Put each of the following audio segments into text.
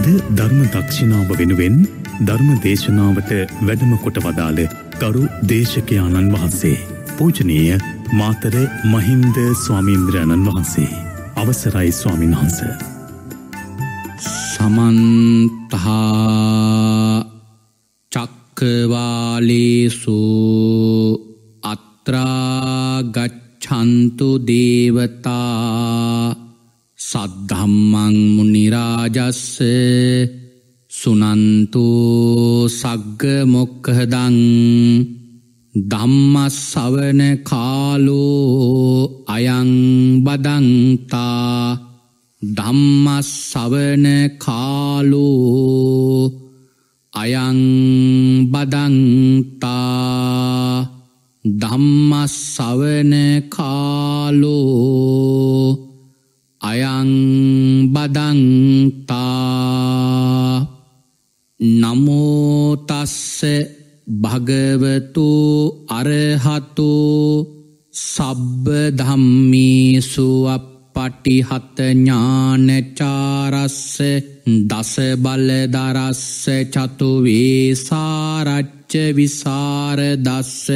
අද ධර්ම දක්ෂිනාව වෙනුවෙන් ධර්ම දේශනාවට වැඩම කොට වදාළ ගරු දේශකයාණන් වහන්සේ. පූජනීය මාතර මහින්ද ස්වාමීන්ද්‍රයණන් වහන්සේ. අවසරයි ස්වාමීන් වහන්ස. සමන්තහා චක්කවාලේසු අත්‍රාගච්ඡන්තු දේවතා සද්ධම්මං මුනිරාජස්ස සුනන්තු සග්ග මොක්කහදං ධම්මස්සවන කාලෝ අයං බදන්තා ධම්මස්සවන කාලෝ අයං බදන්තා ධම්මස්සවන කාලෝ භගවතු අරහතු සබ්බ ධම්මේසු අපපටිහත ඥානචාරස්ස දස බලදරස්ස චතුවේ සාරච්ච විසාර දස්ස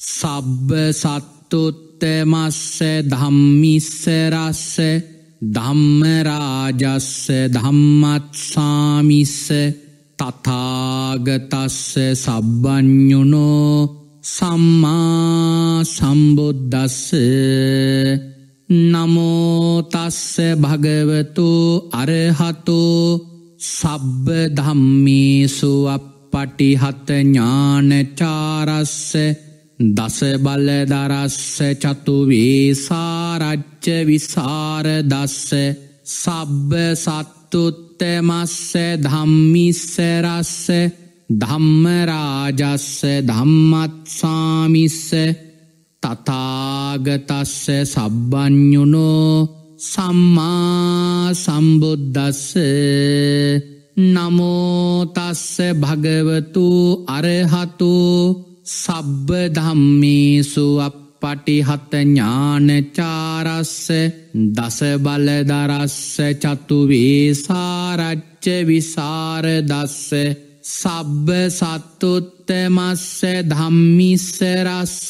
සබ්බ සත්තුත් උත්තමස්ස ධම්මිස්සරස්ස ධම්මරාජස්ස ධම්මත්සාමිස්ස තතාගතස්ස සබ්බඥුනෝ සම්මා සම්බුද්ධස්ස නමෝතස්ස භගවතු අරහතු සබ්බ ධම්මේසු අපපටිහත ඥානචාරස්ස. දස බල දරස්ස චතුවේ සාරච්ච විසාර දස්ස සබ්බ සත්තුත්තමස්ස ධම්මිස්සරස්ස ධම්මරාජස්ස ධම්මත්සාමිස්ස තතාගතස්ස සබ්බඥුනෝ සම්මා සම්බුද්ධස්ස නමෝතස්ස භගවතු අරහතු සබ්බ ධම්මේසු අපපටිහත ඥානචාරස්ස දස බලදරස්ස චතුවේ සාරච්ච විසාර දස්ස සබ්බ සත්තුත්තමස්ස ධම්මිස්සරස්ස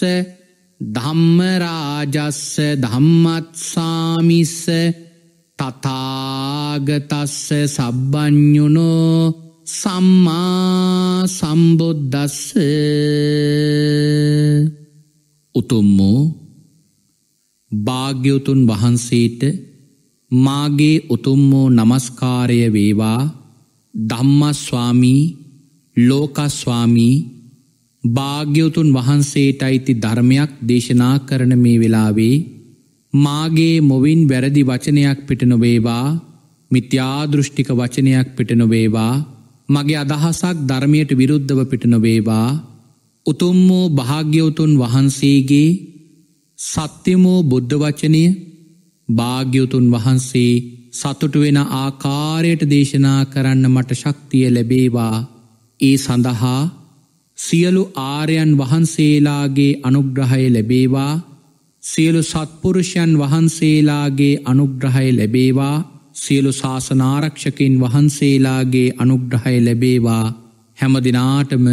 ධම්මරාජස්ස ධම්මත්සාමිස්ස තතාගතස්ස සබ්බඥුනෝ සම්මා සම්බුද්ධස්ස උතුම්මෝ. භාග්‍යවතුන් වහන්සේට මාගේ උතුම්මෝ නමස්කාරය වේවා. ධම්මස්වාමී ලෝකස්වාමී. භාග්‍යවතුන් වහන්සේට අයිති ධර්මයක් දේශනා කරන මේ වෙලාවේ මාගේ මොවින් වැරදි වචනයක් පිට නොවේවා. මිත්‍යාදෘෂ්ටික වචනයක් පිට නොවේවා. මගේ අදහසක් ධර්මයට විරුද්ධව පිට නොවේවා. උතුම් වූ භාග්‍යවතුන් වහන්සේගේ සත්‍යමෝ බුද්ධවචනය භාග්‍යවතුන් වහන්සේ සතුටු වෙන ආකාරයට දේශනා කරන්න මට ශක්තිය ලැබේවා. ඒ සඳහා සියලු ආර්යන් වහන්සේලාගේ අනුග්‍රහය ලැබේවා. සියලු සත්පුරුෂයන් වහන්සේලාගේ අනුග්‍රහය ලැබේවා. සියලු ශාසනාරක්ෂකින් වහන්සේලාගේ අනුග්‍රහය ලැබේවා. හැමදිනාටම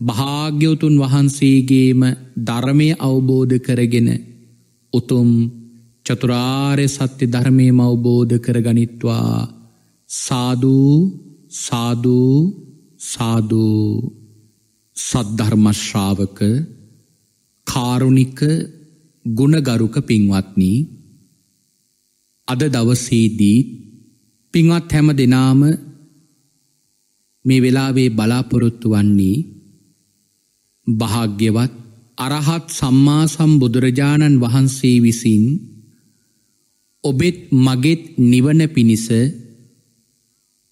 භාග්‍යවතුන් වහන්සේගේම ධර්මය අවබෝධ කරගෙන උතුම් චතුරාර්ය සත්‍ය ධර්මයම අවබෝධ කරගනිත්වා. සාධූ සාධූ සාධූ සද්ධර්මශ්‍රාවක කාරුණික ගුණගරුක පින්වත්නී අද දවසේදී පින්වත් හැම දෙනාම මේ වෙලාවේ බලාපොරොත්තු වන්නේ භාග්‍යවත් අරහත් සම්මා සම්බුදුරජාණන් වහන්සේ විසින් ඔබෙත් මගෙත් නිවන පිණිස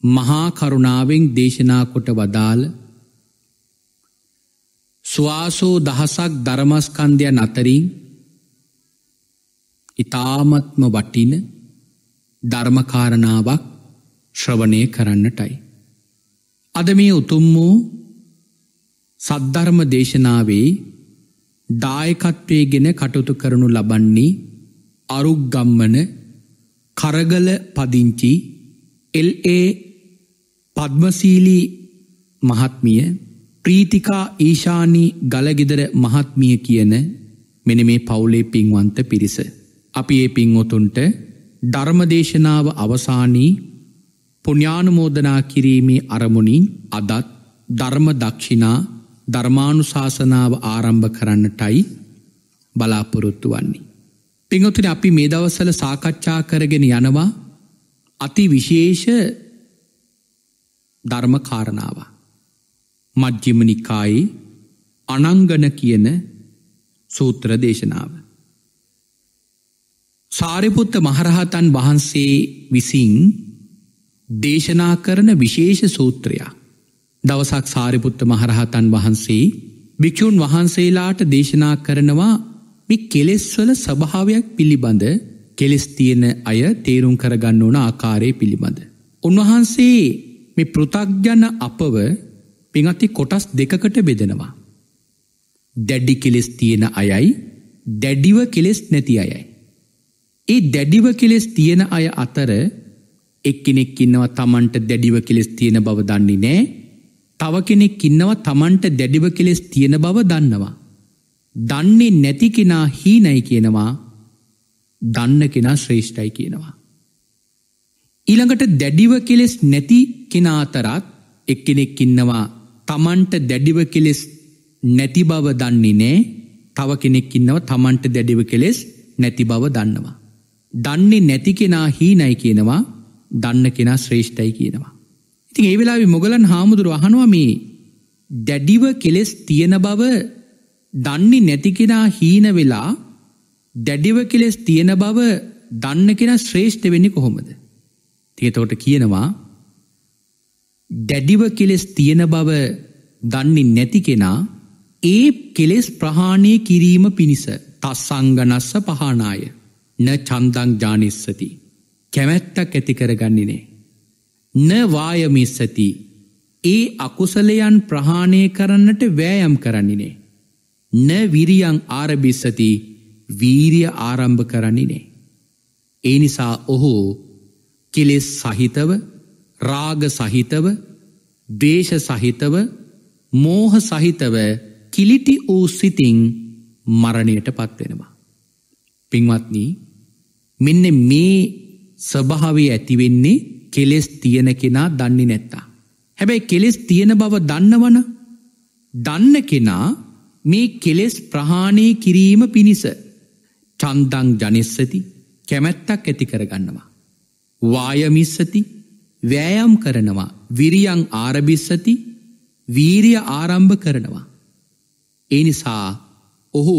මහා කරුණාවෙන් දේශනා කොට වදාළ ස්වාසෝ දහසක් ධර්මස්කන්ධයන් අතරින් ඉතාමත්ම වටින ධර්මකාරණාවක් ශ්‍රවණය කරන්නටයි. අද මේ උතුම් වූ සද්ධර්ම දේශනාවේ දායකත්වය ගෙන කටුතු කරනු ලබන්නේ අරුගම්මන කරගල පදිංචි එල්ඒ පද්මසීලී මහත්මිය ප්‍රීතිකා ඊශානී ගලගෙදර මහත්මිය කියන මෙන මේ පවුලේ පින්වන්ත පිරිස. අපි ඒ පින්ඔතුන්ට ධර්මදේශනාව අවසානී පුුණ්‍යානුමෝදනා කිරීමේ අරමුණින් අදත් ධර්ම දක්ෂිනා ධර්මානු ශාසනාව ආරම්භ කරන්නටයි බලාපොරොත්තු වන්නේ. පිංහොතුන අපි මේ දවසල සාකච්ඡා කරගෙන යනවා අති විශේෂ ධර්මකාරණාව. මජ්ජිමනිකායේ අනංගන කියන සූත්‍ර දේශනාව. සාරිපුත්ත මහරහතන් වහන්සේ විසින් දේශනා කරන විශේෂ සූත්‍රයක්. දවසක් සාරිපුත්ත මහරහතන් වහන්සේ භික්‍ෂූන් වහන්සේලාට දේශනා කරනවා මේ කෙලෙස්වල ස්වභාවයක් පිළිබඳ කෙලෙස් තියෙන අය තේරුම් කරගන්න ඕන ආකාරය පිළිබඳ. උන්වහන්සේ මේ පෘතක්ජන අපව පිඟති කොටස් දෙකකට බෙදෙනවා. දැඩ්ඩි කෙලෙස් තියෙන අයයි දැඩිව කෙලෙස් නැති අයයි. ඒ දැඩිව කෙලෙස් තියෙන අය අතර එක්කෙනෙක් ඉන්නව තමන්ට දැඩිව කෙලෙස් තියෙන බව දන්නේ නෑ තව කෙනෙක් ඉන්නව තමන්ට දැඩිව කෙලෙස් තියෙන බව දන්නවා. දන්නේ නැති කෙනා හීනයි කියනවා දන්න කෙනා ශ්‍රේෂ්ඨයි කියනවා. ඊළඟට දැඩිව කෙලෙස් නැති කෙනාතරත් එක්කෙනෙක් ඉන්නවා තමන්ට දැඩිව කෙලෙස් නැති බව දන්නේ නෑ තව කෙනෙක් ඉන්නව තමන්ට දැඩිව කෙලෙස් නැති බව දන්නවා. දන්නේ නැති කෙනා හීනයි කියනවා දන්න කෙනා ශ්‍රේෂ්ඨයි කියනවා. ඉතින් ඒ වෙලාවෙ මොගලන් හාමුදුරු අහනවා මේ දැඩිව කෙලෙස් තියෙන බව දන්නේ නැති කෙනා හීන වෙලා දැඩිව කෙලෙස් තියෙන බව දන්න කෙන ශ්‍රේෂ්ඨ වෙන්න කොහොමද. තියතෝට කියනවා දැඩිව කෙලෙස් තියෙන බව දන්නේ නැති කෙනා ඒ කෙලෙස් ප්‍රහාණය කිරීම පිණිස තස්සංගනස්ස පහනාය න චන්දං ජානිස්සති කැමැත්තක් ඇති කරගන්නිනේ. න වායමිස්සති ඒ අකුසලයන් ප්‍රහාණය කරන්නට වෑයම් කරන්නිනේ. න විරියං ආරභිස්සති වීරිය ආරම්භ කරන්නිනේ. ඒ නිසා ඔහු කෙලෙස් සහිතව රාග සහිතව දේශ සහිතව මෝහ සහිතව කිලිටි වූ සිතින් මරණයට පත්වෙනවා. පින්වත්නී මෙන්න මේ ස්වභාවේ ඇතිවෙන්නේ කෙලෙස් තියෙන කෙනා දන්නේ නැත්තා. හැබැයි කෙලෙස් තියෙන බව දන්නවන දන්න කෙනා මේ කෙලෙස් ප්‍රහාණය කිරීම පිණිස චන්දං ජනිස්සති කැමැත්තක් ඇති කරගන්නවා. වායමිස්සති වෑයම් කරනවා විරියං ආරභිස්සති වීරිය ආරම්භ කරනවා. ඒ නිසා ඔහු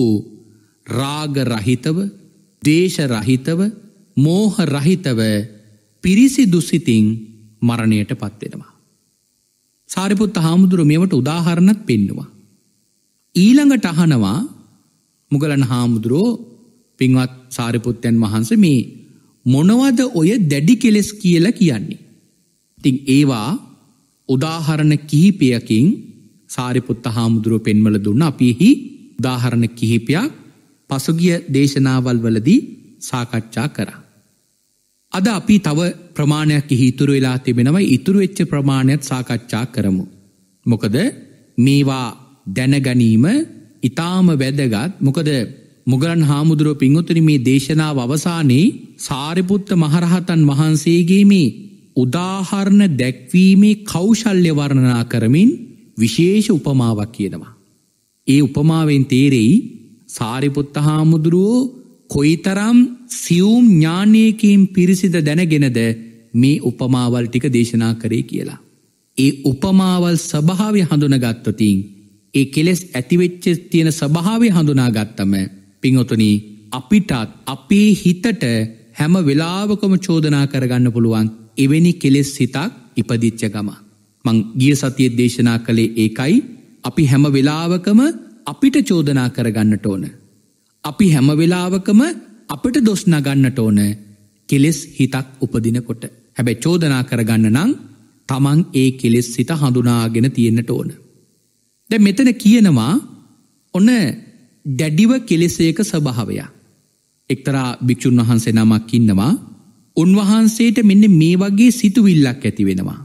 රාග රහිතව දේශ රහිතව මෝහ රහිතව පිරිසිදු සිතින් මරණයට පත්වෙනවා. සාරිපුත්ත හාමුදුරු මෙවට උදාහරණත් පෙන්නවා. ඊළඟට අහනවා මුගලන් හාමුදුරුවෝ පින්වත් සාරිපුත්තයන් වහන්ස මේ මොනවද ඔය දැඩි කෙලෙස් කියල කියන්නේ. තිං ඒවා උදාහරණ කිහිපයකින් සාරිපුත්ත හාමුදුරුව පෙන්වල දුන්න අපිහි උදාහරණ කිහිපයක් පසුගිය දේශනාවල් වලදී සාකච්ඡා කරා. අද අපි තව ප්‍රමාණයක් හිතුරු වෙලා තිබෙනව ඉතුරු වෙච්ච ප්‍රමාණයක් සාකච්ඡා කරමු. මොකද මේවා දැනගැනීම ඉතාම වැදගත් මොකද මුගලන් හාමුදුරුව පිංහතුනි මේ දේශනාව අවසානයේ සාරිපුත්ත මහරහතන් වහන්සේගේ මේ උදාහරණ දැක්වීමේ කෞශල්්‍ය වර්ණනා කරමින් විශේෂ උපමාවක් කියනවා. ඒ උපමාවෙන් තේරෙයි සාරිපුත්ත හාමුදුරුවෝ කොයිතරම් සියුම් ඥානයකින් පිරිසිද දැනගෙනද මේ උපමාවල් ටික දේශනා කරේ කියලා. ඒ උපමාවල් සභාවය හඳුනගත්තොතින් ඒ කෙලෙස් ඇතිවෙච්ච තියෙන සභාවය හඳුනාගත්තම පිංඔතුනි අපිටත් අපේ හිතට හැම වෙලාවකම චෝදනා කරගන්න පුළුවන් එවැනි කෙලෙස් සිතක් ඉපදිච්ච ගම. මං ගිය සතිය දේශනා කළේ ඒකයි අපි හැම වෙලාවකම අපිට චෝදනා කරගන්නට ඕන. අපි හැම වෙලාවකම අපට දොස් නගන්නට ඕන කෙලෙස් හිතක් උපදිනකොට. හැබැ චෝදනා කරගන්න නං තමන් ඒ කෙලෙස් සිත හඳුනාගෙන තියෙන්න්නට ඕන. දැ මෙතන කියනවා ඔන්න දැඩිව කෙලෙසේක ස්වභාවයක්. එක්තරා භික්‍ෂූන් වහන්සේ නමක් ඉන්නවා උන්වහන්සේට මෙන්න මේ වගේ සිතුවිල්ලක් ඇති වෙනවා.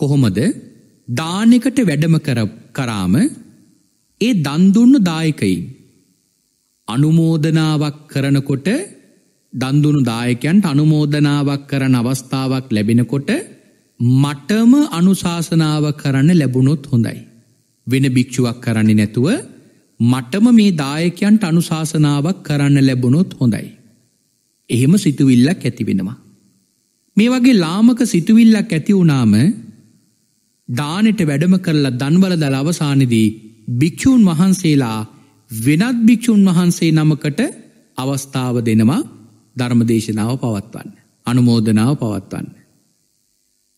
කොහොමද දානෙකට වැඩම කරාම ඒ දන්දුන්න දායකයින් අනුමෝදනාවක් කරනකොට දන්දුණු දායකයන්ට අනුමෝදනාවක් කරන අවස්ථාවක් ලැබෙනකොට මටම අනුශාසනාව කරන්න ලැබුණොත් හොඳයි. වෙන භික්ෂුවක් කරන්නේ නැතුව මටම මේ දායකයන්ට අනුශාසනාවක් කරන්න ලැබුණොත් හොඳයි. එහෙම සිතුවිල්ලක් ඇති වෙනවා. මේ වගේ ලාමක සිතුවිල්ලක් ඇති වුණාම දානෙට වැඩම කරලා දන්වල දල අවසානදී භික්‍ෂූන් වහන්සේලා වෙනත් භික්‍ෂූන් වහන්සේ නමකට අවස්ථාව දෙනවා ධර්මදේශනාව පවත්වන්න. අනුමෝදනාව පවත්වන්න.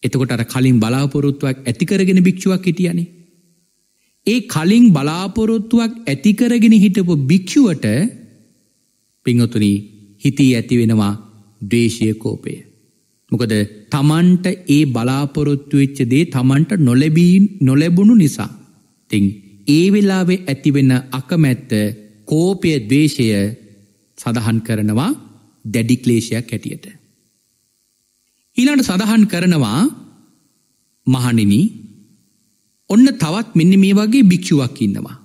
එතකොට අර කලින් බලාපොරොත්තුවක් ඇතිකරගෙන භික්ෂුවක් හිටියනේ. ඒ කලින් බලාපොරොත්තුවක් ඇතිකරගෙන හිටපු භික්ෂුවට පිංහතුනි හිතී ඇති වෙනවා දේශය කෝපය. මොකද තමන්ට ඒ බලාපොරොත්තු වෙච්ච දේ තමන්ට නොලැබීන් නොලැබුණු නිසා. තිං ඒ වෙලාවේ ඇතිවෙන අකමැත්ත කෝපය දවේශය සඳහන් කරනවා දැඩික්ලේශයක් හැටියට. ඊළට සඳහන් කරනවා මහනිනි ඔන්න තවත් මෙන්න මේ වගේ භික්ෂුවක් ඉන්නවා.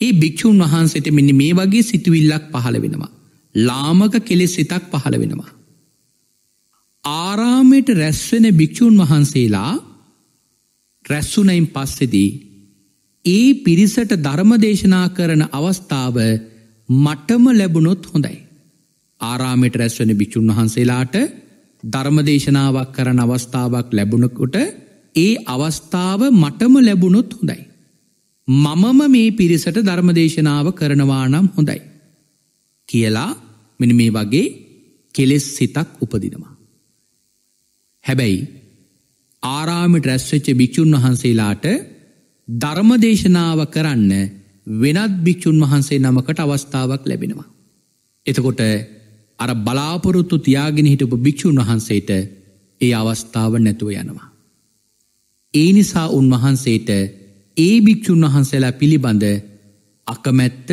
ඒ භික්‍ෂූන් වහන්සට මෙන්න මේ වගේ සිතුවිල්ලක් පහළ වෙනවා. ලාමක කෙලෙස් සිතක් පහළ වෙනවා. ආරාමයට රැස්වෙන භික්‍ෂූන් වහන්සේලා රැස්සුනයින් පස්සෙදී ඒ පිරිසට ධර්මදේශනා කරන අවස්ථාව මටම ලැබුණොත් හොඳයි. ආරාමයට රැස්වන භික්‍ෂූන් වහන්සේලාට ධර්මදේශනාවක් කරන අවස්ථාවක් ලැබුණකොට ඒ අවස්ථාව මටම ලැබුණොත් හොඳයි. මමම මේ පිරිසට ධර්මදේශනාව කරනවා නම් හොඳයි. කියලා මෙන මේ වගේ කෙලෙස් සිතක් උපදිනවා. හැබැයි ආරාමිට රැස්වෙච්ච භික්‍ෂූන් වහන්සේලාට ධර්මදේශනාව කරන්න වෙනත් භික්‍ෂූන් වහන්සේ නමකට අවස්ථාවක් ලැබෙනවා. එතකොට අර බලාපොරොත්තු තියාගෙන හිටපු භික්‍ෂූන් වහන්සේට ඒ අවස්ථාව නැතුව යනවා. ඒ නිසා උන්වහන්සේට ඒ භික්‍ෂූන් වහන්සේලා පිළිබඳ අකමැත්ත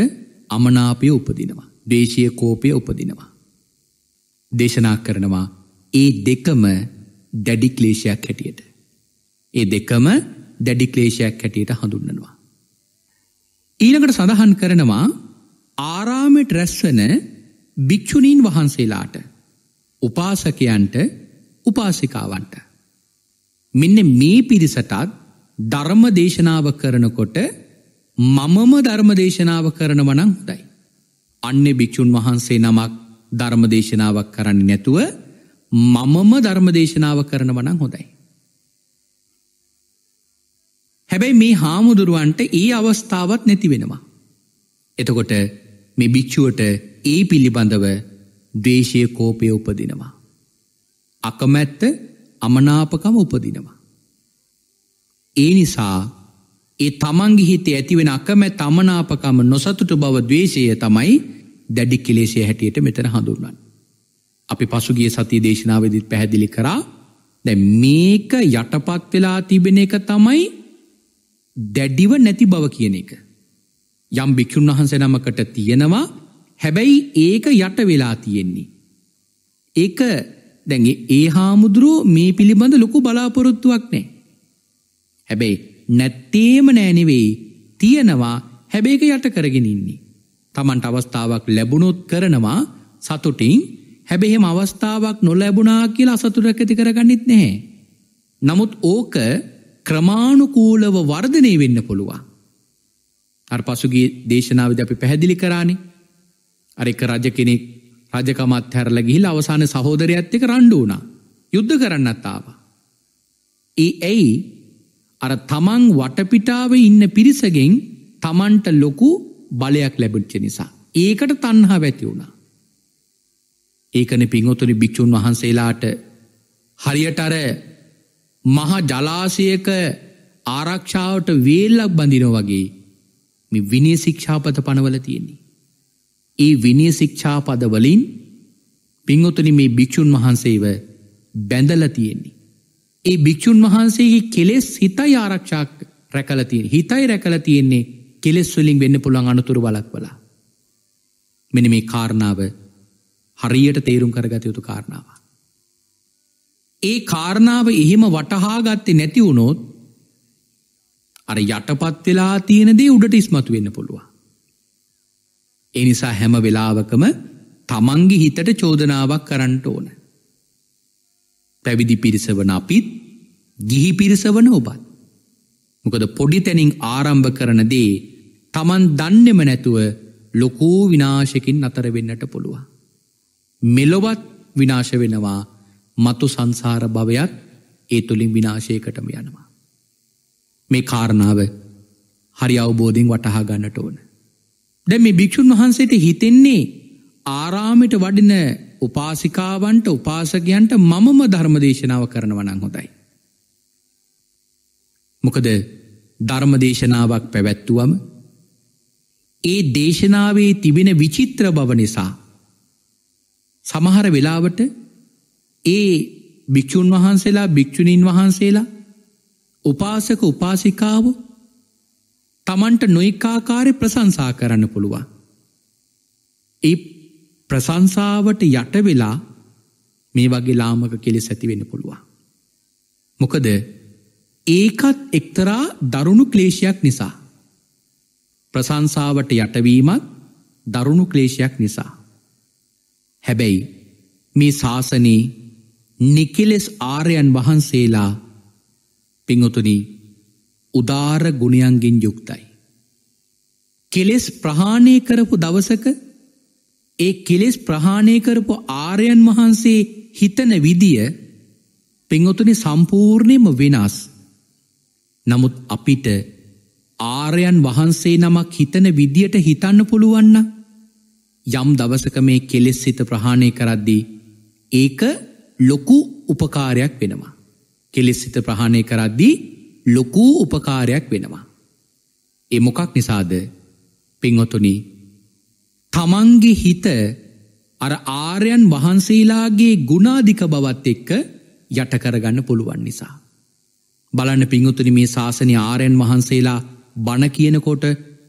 අමනාපය උපදිනවා. දේශය කෝපය උපදිනවා. දේශනා කරනවා ඒ දෙකම දැඩික්ලේශයක් හැටියට. ඒ දෙකම දැඩික්ලේශයක් හැටියට හඳුන්නනවා. ඊළඟට සඳහන් කරනවා ආරාමට රැස්වන භික්‍ෂුණීන් වහන්සේලාට උපාසකයන්ට උපාසිකාවන්ට. මෙන්න මේ පිරිසටත් ධර්ම දේශනාව කරනකොට මමම ධර්ම දේශනාව කරනවනං හොදයි. අන්න භික්‍ෂූන් වහන්සේ නමක් ධර්ම දේශනාවක් කරන්න නැතුව මමම ධර්ම දේශනාව කරනවනං හොදයි. හැබැයි මේ හාමුදුරුවන්ට ඒ අවස්ථාවත් නැති වෙනවා. එතකොට මේ භික්‍ෂුවට ඒ පිළිබඳව දේශය කෝපය උපදිනවා. අකමැත්ත අමනාපකම උපදිනවා. ඒ නිසා ඒ තමන්ගේ හිතේ ඇතිවෙන අකමැත් අමනාපකම නොසතුට බව දවේශය තමයි දැඩි කෙලේශය හැටියට මෙතන හඳුන්නන්. අපි පසුගිය සති දේශනාවදිත් පැහැදිලි කරා දැ මේක යටපත් වෙලා තිබෙන එක තමයි දැඩිව නැති බව කියන එක. යම් භික්‍ෂුන් වහන්සේ නමකට තියෙනවා හැබැයි ඒක යට වෙලා තියෙන්නේ. ඒක දැගේ ඒ හාමුදුරුව මේ පිළිබඳ ලොකු බලාපොරොත්තුවක් නෑ. හැබැයි නැත්තේම නෑනෙවෙයි තියෙනවා හැබේක යට කරගෙන ඉන්නේ. තමන්ට අවස්ථාවක් ලැබුණොත් කරනවා සතුටින් හැබැහෙම අවස්ථාවක් නොලැබුණා කියලා අසතුර ඇති කරගන්නෙත් නැහැ. නමුත් ඕක ක්‍රමාණුකූලව වර්ධනය වෙන්න පුළුවන්. අර පසුගේ දේශනාවද අපි පැහැදිලි කරානේ අර එක රජ කෙනෙක් රජකමත් හැරල ගිහිල අවසාන සහෝදරයත් එක රණ්ඩු වුණා යුද්ධ කරන්නත්තාව. ඒ ඇයි අර තමන් වටපිටාව ඉන්න පිරිසගෙන් තමන්ට ලොකු බලයක් ලැබුච්ච නිසා. ඒකට තන්හා වැති වුණා. ඒකන පිංහොතුනි භික්‍ෂූන් වහන්සේලාට හරියට අර මහා ජලාසයක ආරක්ෂාවට වේල්ලක් බඳිනෝ වගේ මෙ විනය ශික්ෂාපත පනවල තියෙන්නේ. ඒ විනය ශික්ෂාපද වලින් පිංහොතුනි මේ භික්‍ෂූන් වහන්සේව බැඳල තියෙන්නේ. ඒ භික්‍ෂූන් වහන්සේගේ කෙලෙස් හිතයි ආරක්ෂාක් රැකලතියෙන් හිතයි රැකල තියෙන්නේ කෙලෙස් වලින් වෙන්න පුළන් අනතුරු බලක් වලා. මෙන මේ කාරණාව හරියට තේරුම් කරගත යුතු කාරණාව. ඒ කාරණාව එහෙම වටහා ගත්තේ නැති වුණොත් අර යටපත් වෙලා තියෙනදේ උඩට ඉස්මතු වෙන්න පුළුවන්. එනිසා හැම වෙලාවකම තමන්ගේ හිතට චෝදනාවක් කරන්නට ඕන. පැවිදි පිරිසවන අපිත් ගිහි පිරිසවන ඔබත්. මොකද පොඩි තැනින් ආරම්භ කරන දේ තමන් දන්නෙම නැතුව ලොකූ විනාශකින් අතර වෙන්නට පුළුවන්. මෙලොවත් විනාශ වෙනවා මතු සංසාර භවයක් ඒ තුළින් විනාශයකටම යනවා. මේ කාරණාව හරි අවබෝධින් වටහා ගන්නට ඕන. දැ මේ භික්‍ෂූන් වහන්සේට හිතෙන්නේ ආරාමිට වඩින උපාසිකාවන්ට උපාසකයන්ට මමම ධර්මදේශනාව කරනවනං හොඳයි. මොකද ධර්මදේශනාවක් පැවැත්තුවම ඒ දේශනාවේ තිබෙන විචිත්‍ර බව නිසා සමහර වෙලාවට ඒ භික්‍ෂූන් වහන්සේලා භික්‍ෂුණීන් වහන්සේලා උපාසක උපාසිකාව තමන්ට නොයිකාකාරය ප්‍රසංසා කරන්න පුළුවන්. ඒ ප්‍රසංසාවට යට වෙලා මේ වගේ ලාමක කෙලෙ ඇතිවෙන්න පුළුවන්. මොකද ඒකත් එක්තරා දරුණු ක්ලේශයක් නිසා. ප්‍රසංසාවට යටවීමත් දරුණු ක්ලේශයක් නිසා. හැබැයි මේ ශාසනී නිකෙලෙස් ආරයන් වහන්සේලා පිංහතුනී උදාර ගුණයන්ගෙන් යුක්තයි. කෙලෙස් ප්‍රහාණය කරපු දවසක ඒ කෙලෙස් ප්‍රහාණය කරපු ආරයන් වහන්සේ හිතන විදිය පිංහතුනි සම්පූර්ණයම වෙනස් නමුත් අපිට ආරයන් වහන්සේ නමක් හිතන විදියට හිතන්න පුළුවන්න යම් දවසක මේ කෙලෙස් සිත ප්‍රහාණය කරද්දී ඒක ලොකු උපකාරයක් වෙනවා. කෙලෙස් සිත ප්‍රහාණය කරද්දී ලොකූ උපකාරයක් වෙනවා. එ මොකක් නිසාද පිංහොතුනි තමන්ගේ හිත අර ආර්යන් වහන්සේලාගේ ගුණාධික බවත් එක්ක යටකරගන්න පුළුවන් නිසා. බලන්න පිංහතුනි මේ ශාසනය ආරයන් වහන්සේලා බණ කියනකොට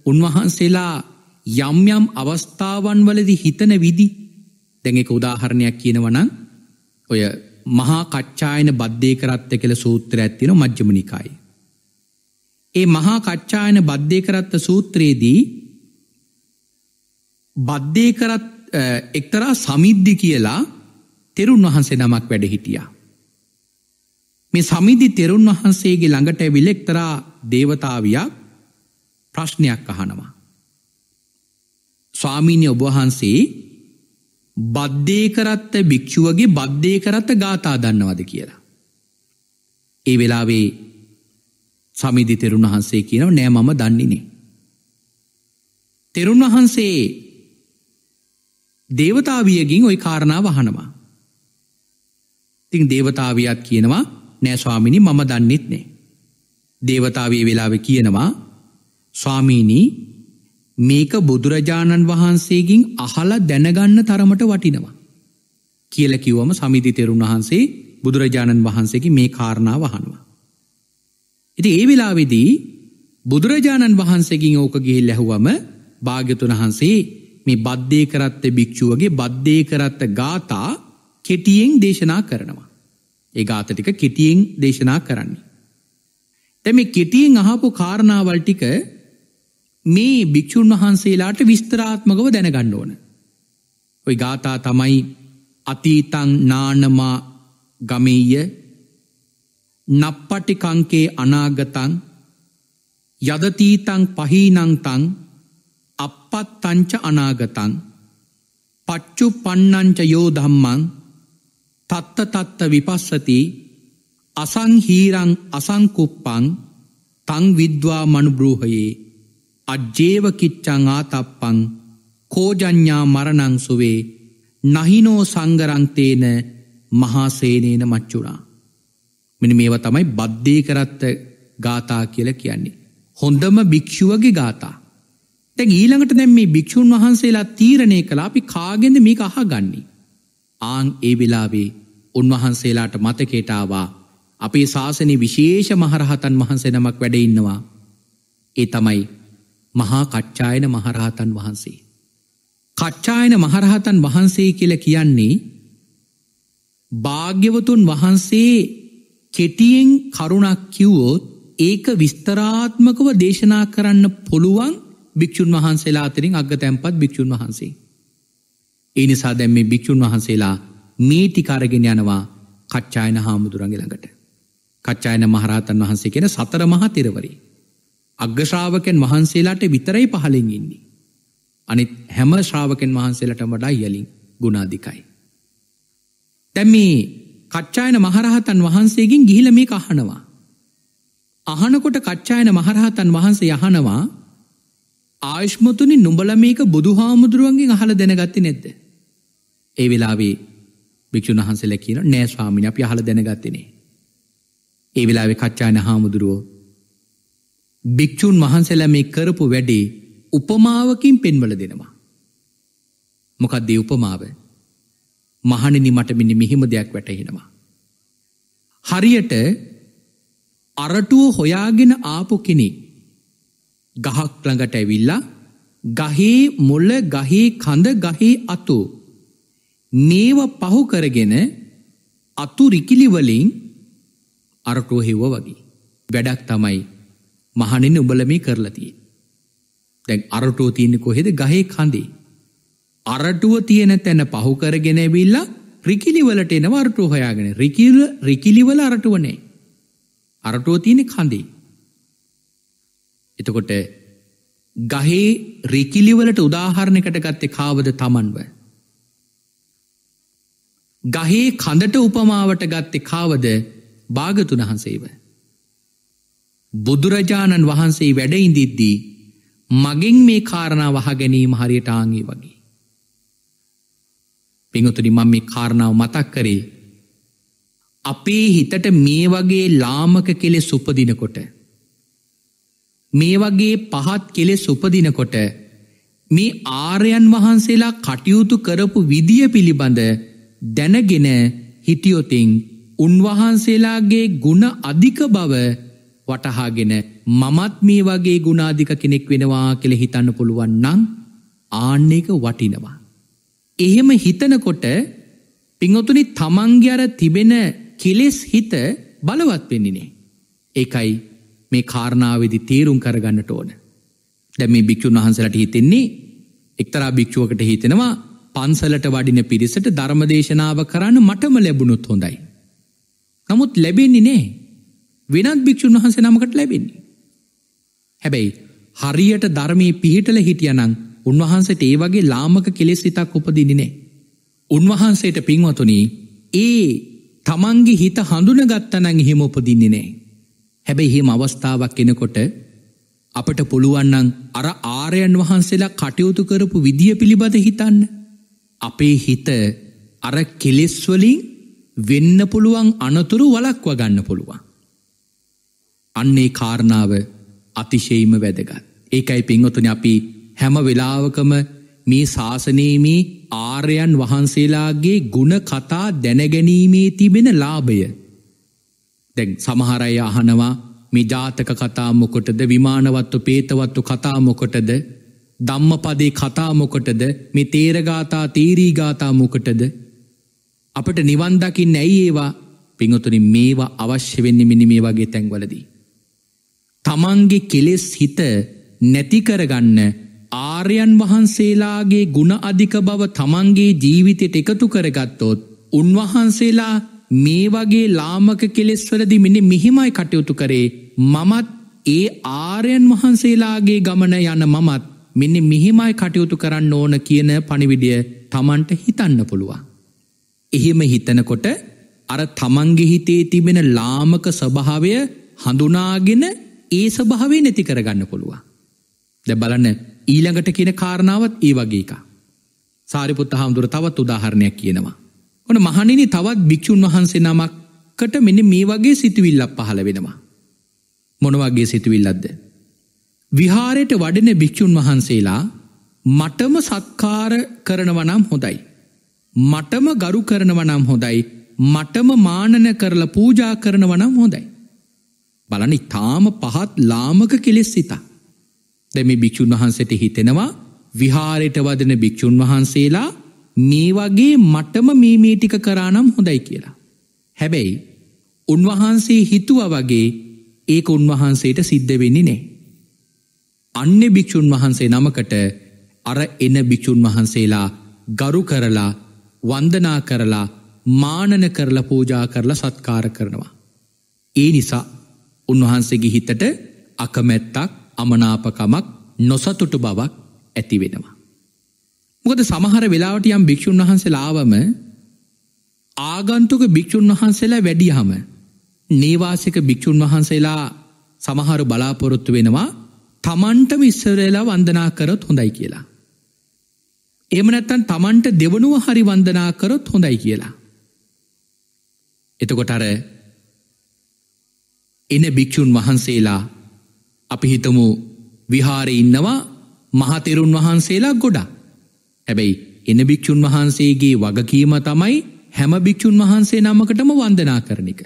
උන්වහන්සේලා යම් යම් අවස්ථාවන් වලදි හිතන විදි දැන් එක උදාහරණයක් කියනවනං ඔය මහා කච්චායන බද්ධය කරත්ත කෙළ සූත්‍ර ඇත්තින මජ්්‍යමනිකායි. ඒ මහා කච්චායන බද්ධය කරත්ත සූත්‍රයේදී බද්ධය කරත් එක්තරා සමිද්ධි කියලා තෙරුන් වහන්සේ නමක් වැඩ හිටියා. මේ සමිධි තෙරුන් වහන්සේගේ ළඟට ඇවිල එක්තරා දේවතාවයක් ප්‍රශ්නයක් අහනවා. ස්වාමීනය ඔබවහන්සේ බද්ධය කරත්ත භික්‍ෂුවගේ බද්ධය කරත්ත ගාථා දන්නවද කියලා. ඒ වෙලාවේ සමිධි තෙරුන් වහන්සේ කියනව නෑ මම දන්නිනේ. තෙරුන් වහන්සේ දේවතාවියගින් ඔයි කාරණා වහනවා. තිං දේවතාවියත් කියනවා නෑස්වාමිනි මම දන්නෙත් නේ. දේවතාවේ වෙලාව කියනවා ස්වාමීනී මේක බුදුරජාණන් වහන්සේකින් අහලා දැනගන්න තරමට වටිනවා. කියල කිව්වම සමිධි තෙරුන් වහන්සේ බුදුරජාණන් වහන්සේකි මේ කාරණාව වහනවා. ඉති ඒ වෙලාවෙදී බුදුරජාණන් වහන්සේකින් ඕක ගිහිල් ඇහුවම භාග්‍යතුන් වහන්සේ මේ බද්ධය කරත්ත භික්‍ෂුවගේ බද්ධය කරත්ත ගාතා කෙටියෙන් දේශනා කරනවා. ඒ ගාත ටික කෙටියෙන් දේශනා කරන්නේ. තැම කෙටියෙන් අහපු කාරණාවල් ටික මේ භික්‍ෂූන් වහන්සේලාට විස්තරාත්මකව දැනගණ්ඩ ඕන. ඔයි ගාථා තමයි අතීතං නානමා ගමීය නප්පටිකංකේ අනාගතං යදතීතං පහීනංතං අපත්තංච අනාගතං පච්චු පන්නංච යෝදම්මං තත්ත තත්ත විපස්සති අසංහීරං අසංකුප්පං තං විද්වා මනුබෘහයේ අජ්ජේවකිච්චං ආතප්පං කෝජඥා මරණංසුවේ නහිනෝ සංගරංතේන මහාසේනේන මච්චුණා. මෙනි මේව තමයි බද්ධය කරත්ත ගාථා කියල කියන්නේ. හොඳම භික්‍ෂුවගේ ගාථා. තැන් ඊළඟට දැම් මේ භික්‍ෂූන් වහන්සේලා තීරණය කලා අපි කාගෙන්ද මේක අහගන්නේ. ආං ඒ වෙලාවේ උන්වහන්සේලාට මතකේටාවා අපේ ශාසනය විශේෂ මහරහතන් වහන්සේ නමක් වැඩඉන්නවා. ඒ තමයි මහා කච්චායන මහරහතන් වහන්සේ. කච්චායන මහරහතන් වහන්සේ කියල කියන්නේ භාග්‍යවතුන් වහන්සේ කෙටියෙන් කරුණක් කිව්වෝත් ඒක විස්තරාත්මකව දේශනා කරන්න පුළුවන් භික්‍ෂූන් වහන්සේලා අතරින් අග තැන්පත් භික්‍ෂූන් වහන්සේ. ඒ නිසා දැම් මේ භික්‍ෂූන් වහන්සේලා මේටිකරගෙන යනවා කච්චායන හාමුදුරන්ගේ ළඟට. කච්චායන මහරහතන් වහන්සේ කෙන සතර මහා තිරවරී. අග්‍රශාවකෙන් වහන්සේලාට විතරයි පහලින් ඉන්නේ. අනිත් හැම ශ්‍රාවකෙන් වහන්සේලට වඩා යලින් ගුණාධිකයි. තැම්මේ කච්චායන මහරහතන් වහන්සේගෙන් ගිහිල මේ අහනවා. අහනකොට කච්චායන මහරහතන් වහන්සේ යහනවා ආයශ්මතුනි නුඹල මේක බුදු හාමුදුරුවන්ගේ අහල දැනගත්ති නැද්ද. ඒ වෙලාවේ භික්ෂුන් වහන්සේල කියන නෑස්වාමිනි අපි අහල දැනගත්තනේ. ඒ වෙලාවෙ කච්චායන හාමුදුරුවෝ භික්‍ෂූන් වහන්සේල මේ කරපු වැඩේ උපමාවකින් පෙන්වල දෙනවා. මොකක්දේ උපමාව මහනිනි මට මිනි මිහිම දෙයක් වැටහෙනවා. හරියට අරටුව හොයාගෙන ආපු කෙනෙ ගහක් ළඟට ඇවිල්ලා ගහේ මොල්ල ගහේ කඳ ගහේ අතු මේව පහු කරගෙන අතු රිකිලිවලින් අරටුව හෙව්ව වගේ වැඩක් තමයි මහනින් උඹලමේ කරලතිය දැන් අරටුව තියන්නේ කොහෙද? ගහේ කඳේ අරටුව තියෙන තැන පහු කරගෙන ඇවිල්ලා රිකිලිවලට එන අරටුව හොයාගෙන. රිකිල රිකිලිවල අරටුවනේ අරටුව තියෙන කඳේ එතකොට ගහේ රිකිලිවලට උදාහරණකට ගත්තේ කාවද තමන්ව ගහේ කඳට උපමාවට ගත්තේ කාවද භාගතුන් වහන්සේව? බුදුරජාණන් වහන්සේ වැඩඉඳිද්දී මගින් මේ කාරණා වහ ගැනීම හරියට ආංගේ වගේ. පිංහතුනි මම මේ කාරණාව මතක් කරේ අපේ හිතට මේ වගේ ලාමක කෙලෙ සුපදිනකොට මේ වගේ පහත් කෙලෙ සුපදිනකොට මේ ආර්යන් වහන්සේලා කටයුතු කරපු විදිය පිළිබඳ දැනගෙන හිටියොතින් උන්වහන්සේලාගේ ගුණ අධික බව වටහාගෙන මමත් මේ වගේ ගුණාධික කෙනෙක් වෙනවා කෙළ හිතන්න පුළුවන් නං ආන්න එක වටිනවා. එහෙම හිතනකොට පිංඔතුනි තමන්ගේ අර තිබෙන කෙලෙස් හිත බලවත් වෙන්නිනේ. ඒකයි මේ කාරණාවදි තේරුම් කරගන්නට ඕන. දැ මේ භික්‍ෂූන් වහන්සලට හිතෙන්නේ එක්තරා භික්ෂුවකට හිතෙනවා පන්සලට වඩින පිරිසට ධර්මදේශනාව කරන්න මටම ලැබුණුත් හොඳයි. නමුත් ලැබෙන්නේ නෑ වෙනත් භික්‍ෂූන් වහන්සේ නමකට ලැබෙන්නේ. හැබැයි හරියට ධර්මී පිහිටල හිටියනං උන්වහන්සට ඒ වගේ ලාමක කෙලෙස් සිතක් උපදිනිනේ. උන්වහන්සේට පින්වතුනී ඒ තමන්ගේ හිත හඳුනගත්තනං එහෙම උපදින්නේ නෑ. හැබැයි එහෙම අවස්ථාවක් එනකොට අපට පුළුවන්නන් අර ආරයන් වහන්සේලා කටයුතු කරපු විදිිය පිළිබඳ හිතන්න. අපේ හිත අර කෙලෙස්වලින් වෙන්න පුළුවන් අනතුරු වලක්ව ගන්න පුළුවන්. අන්නේ කාරණාව අතිශයීම වැදගත්. ඒකයි පින්වතුන අපි හැම වෙලාවකම මේ ශාසනීමී ආර්යන් වහන්සේලාගේ ගුණ කතා දැනගැනීමේ තිබෙන ලාභය. දැන් සමහරය අහනවා මේ ජාතක කතාමොකොටද විමානවත්තු පේතවත්තු කතාමොකොටද දම්මපදේ කතාමොකොටද මේ තේරගාතා තේරීගාතාමොකටද අපට නිවන්දකින් ඇයි ඒවා පිංහතුනින් මේවා අවශ්‍ය වෙන්න මිනි මේ වගේ තැන්වලදී. තමන්ගේ කෙලෙස් හිත නැතිකරගන්න ආර්යන් වහන්සේලාගේ ගුණ අධික බව තමන්ගේ ජීවිතයට එකතු කරගත්තොත් උන්වහන්සේලා මේ වගේ ලාමක කෙලෙස්වලදි මිනි මිහිමයි කටයුතු කරේ මමත් ඒ ආර්යන් වහන්සේලාගේ ගමන යන මමත් මෙන්න මිහිමයි කටයුතු කරන්න ඕන කියන පණිවිඩිය තමන්ට හිතන්න පුළුවන්. එහෙම හිතනකොට අර තමන්ගේ හිතේ තිබෙන ලාමක ස්වභාවය හඳුනාගෙන ඒ ස්වභාවේ නැති කරගන්න පුළුවන්. දැ බලන්න ඊළඟට කියන කාරණාවත් ඒ වගේ එක. සාරිපුත්ත හාමුදුර තවත් උදාහරණයක් කියනවා. ඔන මහනිනි තවත් භික්‍ෂූන් වහන්සේ නමක්කට මෙන්න මේ වගේ සිතුවිල්ලක් පහළ වෙනවා. මොනවගේ සිතුවිල්ලද්ද. විහාරයට වඩන භික්‍ෂූන් වහන්සේලා මටම සත්කාර කරනවනම් හොඳයි. මටම ගරු කරනවනම් හොඳයි මටම මානන කරලා පූජා කරනවනම් හොඳයි. බලන ඉතාම පහත් ලාමක කෙලෙස් සිතා. දැමි භික්‍ෂූන් වහන්සට හිතෙනවා විහාරයට වදන භික්‍ෂූන් වහන්සේලා මේ වගේ මටම මේ මේ ටික කරානම් හොඳයි කියලා. හැබැයි උන්වහන්සේ හිතුව වගේ ඒක උන්වහන්සේට සිද්ධ වෙන්නේ නෑ. අන්‍ය භික්‍ෂූන් වහන්සේ නමකට අර එන භික්‍ෂූන් වහන්සේලා ගරු කරලා වන්දනා කරලා මානන කරලා පූජා කරලා සත්කාර කරනවා. ඒ නිසා උන්වහන්සේගේ හිතට අකමැත්තක් අමනාපකමක් නොසතුටු බවක් ඇති වෙනවා. මොකද සමහර වෙලාවට යම් භික්‍ෂූන් වහන්සේ ලාවම ආගන්තුක භික්‍ෂූන් වහන්සේලා වැඩියහම නේවාසික භික්‍ෂූන් වහන්සේලා සමහරු බලාපොරොත්තු වෙනවා තමන්ටම ඉස්සරලා වන්දනා කරොත් හොඳයි කියලා. එමනැත්තන් තමන්ට දෙවනුව හරි වන්දනා කරොත් හොඳයි කියලා. එතකොට අර එන භික්‍ෂූන් වහන්සේලා අපි හිතමු විහාර ඉන්නවා මහතෙරුන් වහන්සේලා ගොඩා. හැබැයි එන භික්‍ෂූන් වහන්සේගේ වගකීම තමයි හැම භික්‍ෂූන් වහන්සේ නමකටම වන්දනා කරනික.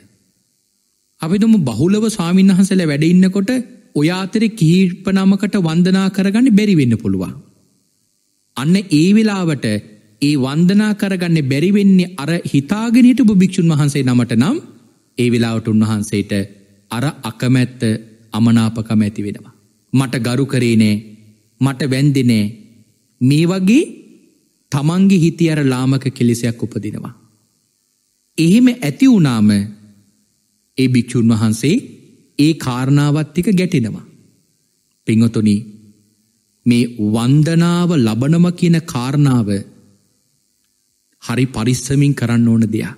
අපිතුම බහුලව ස්වාමීන් වහන්සල වැඩඉන්නකොට ඔයාතර කීර්ප නමකට වන්දනා කරගන්න බැරිවෙන්න පුළුවන්. අන්න ඒ වෙලාවට ඒ වන්දනා කරගන්න බැරිවෙන්නේ අර හිතාගෙන හිටපු භික්‍ෂූන් වහන්සේ නමට නම් ඒ වෙලාවට උන්වහන්සේට අර අකමැත්ත අමනාපකම ඇති වෙනවා. මට ගරු කරේනෑ මට වැන්දිනෑ මේ වගේ තමන්ගේ හිති අර ලාමක කෙලෙසයක් උපදිනවා. එහෙම ඇති වුනාම ඒ භික්‍ෂූන් වහන්සේ ඒ කාරණාවත්තික ගැටෙනවා. පිංහතුනි මේ වන්දනාව ලබනම කියන කාරණාව හරි පරිස්සමින් කරන්න ඕන දෙයක්.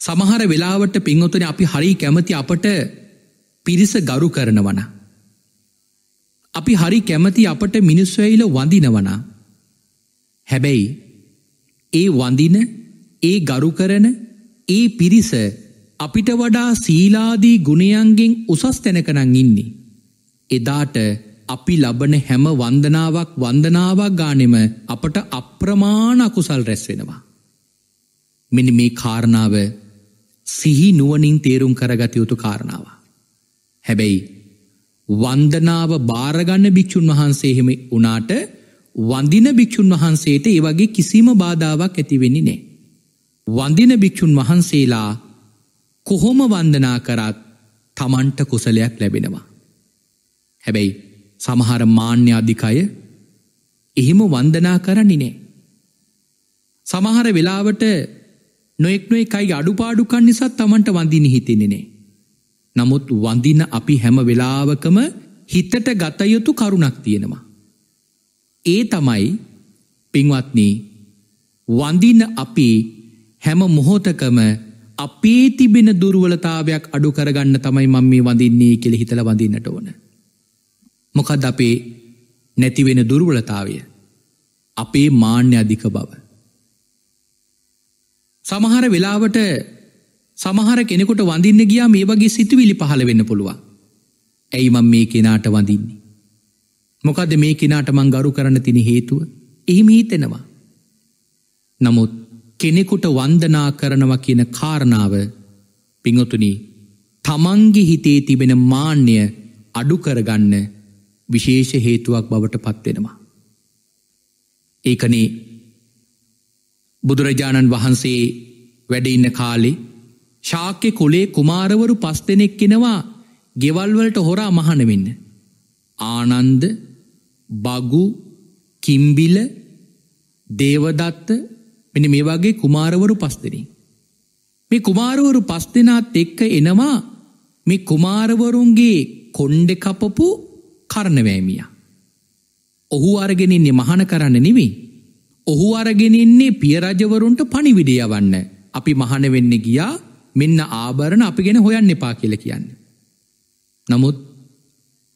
සමහර වෙලාවට පින්වතුන අපි හරි කැමති අපට පිරිස ගරු කරනවන. අපි හරි කැමති අපට මිනිස්වයිල වඳිනවන. හැබැයි ඒ වඳින ඒ ගරු කරන ඒ පිරිස අපිට වඩා සීලාදී ගුණයන්ගෙන් උසස් තැනකනං ඉන්නේ. එදාට අපි ලබන හැම වන්දනාවක් වන්දනාවක් ගානෙම අපට අප්‍රමාණ අකුසල් රැස් වෙනවා. මෙනි මේ කාරණාව සිහි නුවනින් තේරුම් කරගත යුතු කාරණාව. හැබැයි වන්දනාව බාරගන්න භික්‍ෂූන් වහන්සේහෙම වනාට වඳින භික්‍ෂූන් වහන්සේට ඒ වගේ කිසිම බාධාවක් ඇතිවෙනි නෑ. වඳින භික්‍ෂූන් වහන්සේලා කොහොම වන්දනා කරත් තමන්ට කුසලයක් ලැබෙනවා. හැබැයි සමහර මාන්‍ය අධිකය එහෙම වන්දනා කරන්නේ නෑ. සමහර වෙලාවට නොෙක් නොේ කයි අඩුපාඩුකන් නිසාත් තමන්ට වඳින හිතෙනෙනේ. නමුත් වඳින අපි හැම වෙලාවකම හිතට ගතයුතු කරුණක් තියෙනවා. ඒ තමයි පින්වත්නී වඳින අපි හැම මොහොතකම අපේ තිබෙන දුර්වලතාවයක් අඩු කරගන්න තමයි මං මේ වඳින්නේ කෙළ හිතල වඳන්නට ඕන. මොකද අපේ නැතිවෙන දුර්වලතාවය අපේ මාන්‍ය අධික බව. සමහර වෙලාවට සමහර කෙනෙකුට වඳින්න ගියා මේ වගේ සිතුවිලි පහළ වෙන්න පුළුවන්. ඇයි මං මේ කෙනාට වඳින්නේ. මොකද මේ කෙනාට මං ගරු කරන්න තින හේතුව එහෙම හිතෙනවා. නමුත් කෙනෙකුට වන්දනා කරනවා කියන කාරණාව පිංහතුනි තමන්ගේ හිතේ තිබෙන මාන්‍ය අඩු කරගන්න විශේෂ හේතුවක් බවට පත්වෙනවා. ඒකනේ බුදුරජාණන් වහන්සේ වැඩඉන්න කාලේ ශාක්‍ය කුලේ කුමාරවරු පස් දෙනෙක් කෙනවා ගෙවල්වලට හොරා මහනවෙන්න. ආනන්ද බගු කිම්බිල දේවදත්ත මෙන මේ වගේ කුමාරවරු පස් දෙනින්. මේ කුමාරවරු පස් දෙනාත් එක්ක එනවා මේ කුමාරවරුන්ගේ කොන්්ඩෙ කපපු කරණවෑමිය. ඔහු අරගෙනන්නේ මහන කරන්න නෙවෙයි. ඔහු අරගෙනන්නේ පියරජවරුන්ට පණිවිඩියවන්න අපි මහන වෙන්න ගියා මෙන්න ආභරණ අපි ගෙන හොයන්න එපා කියල කියන්න. නමුත්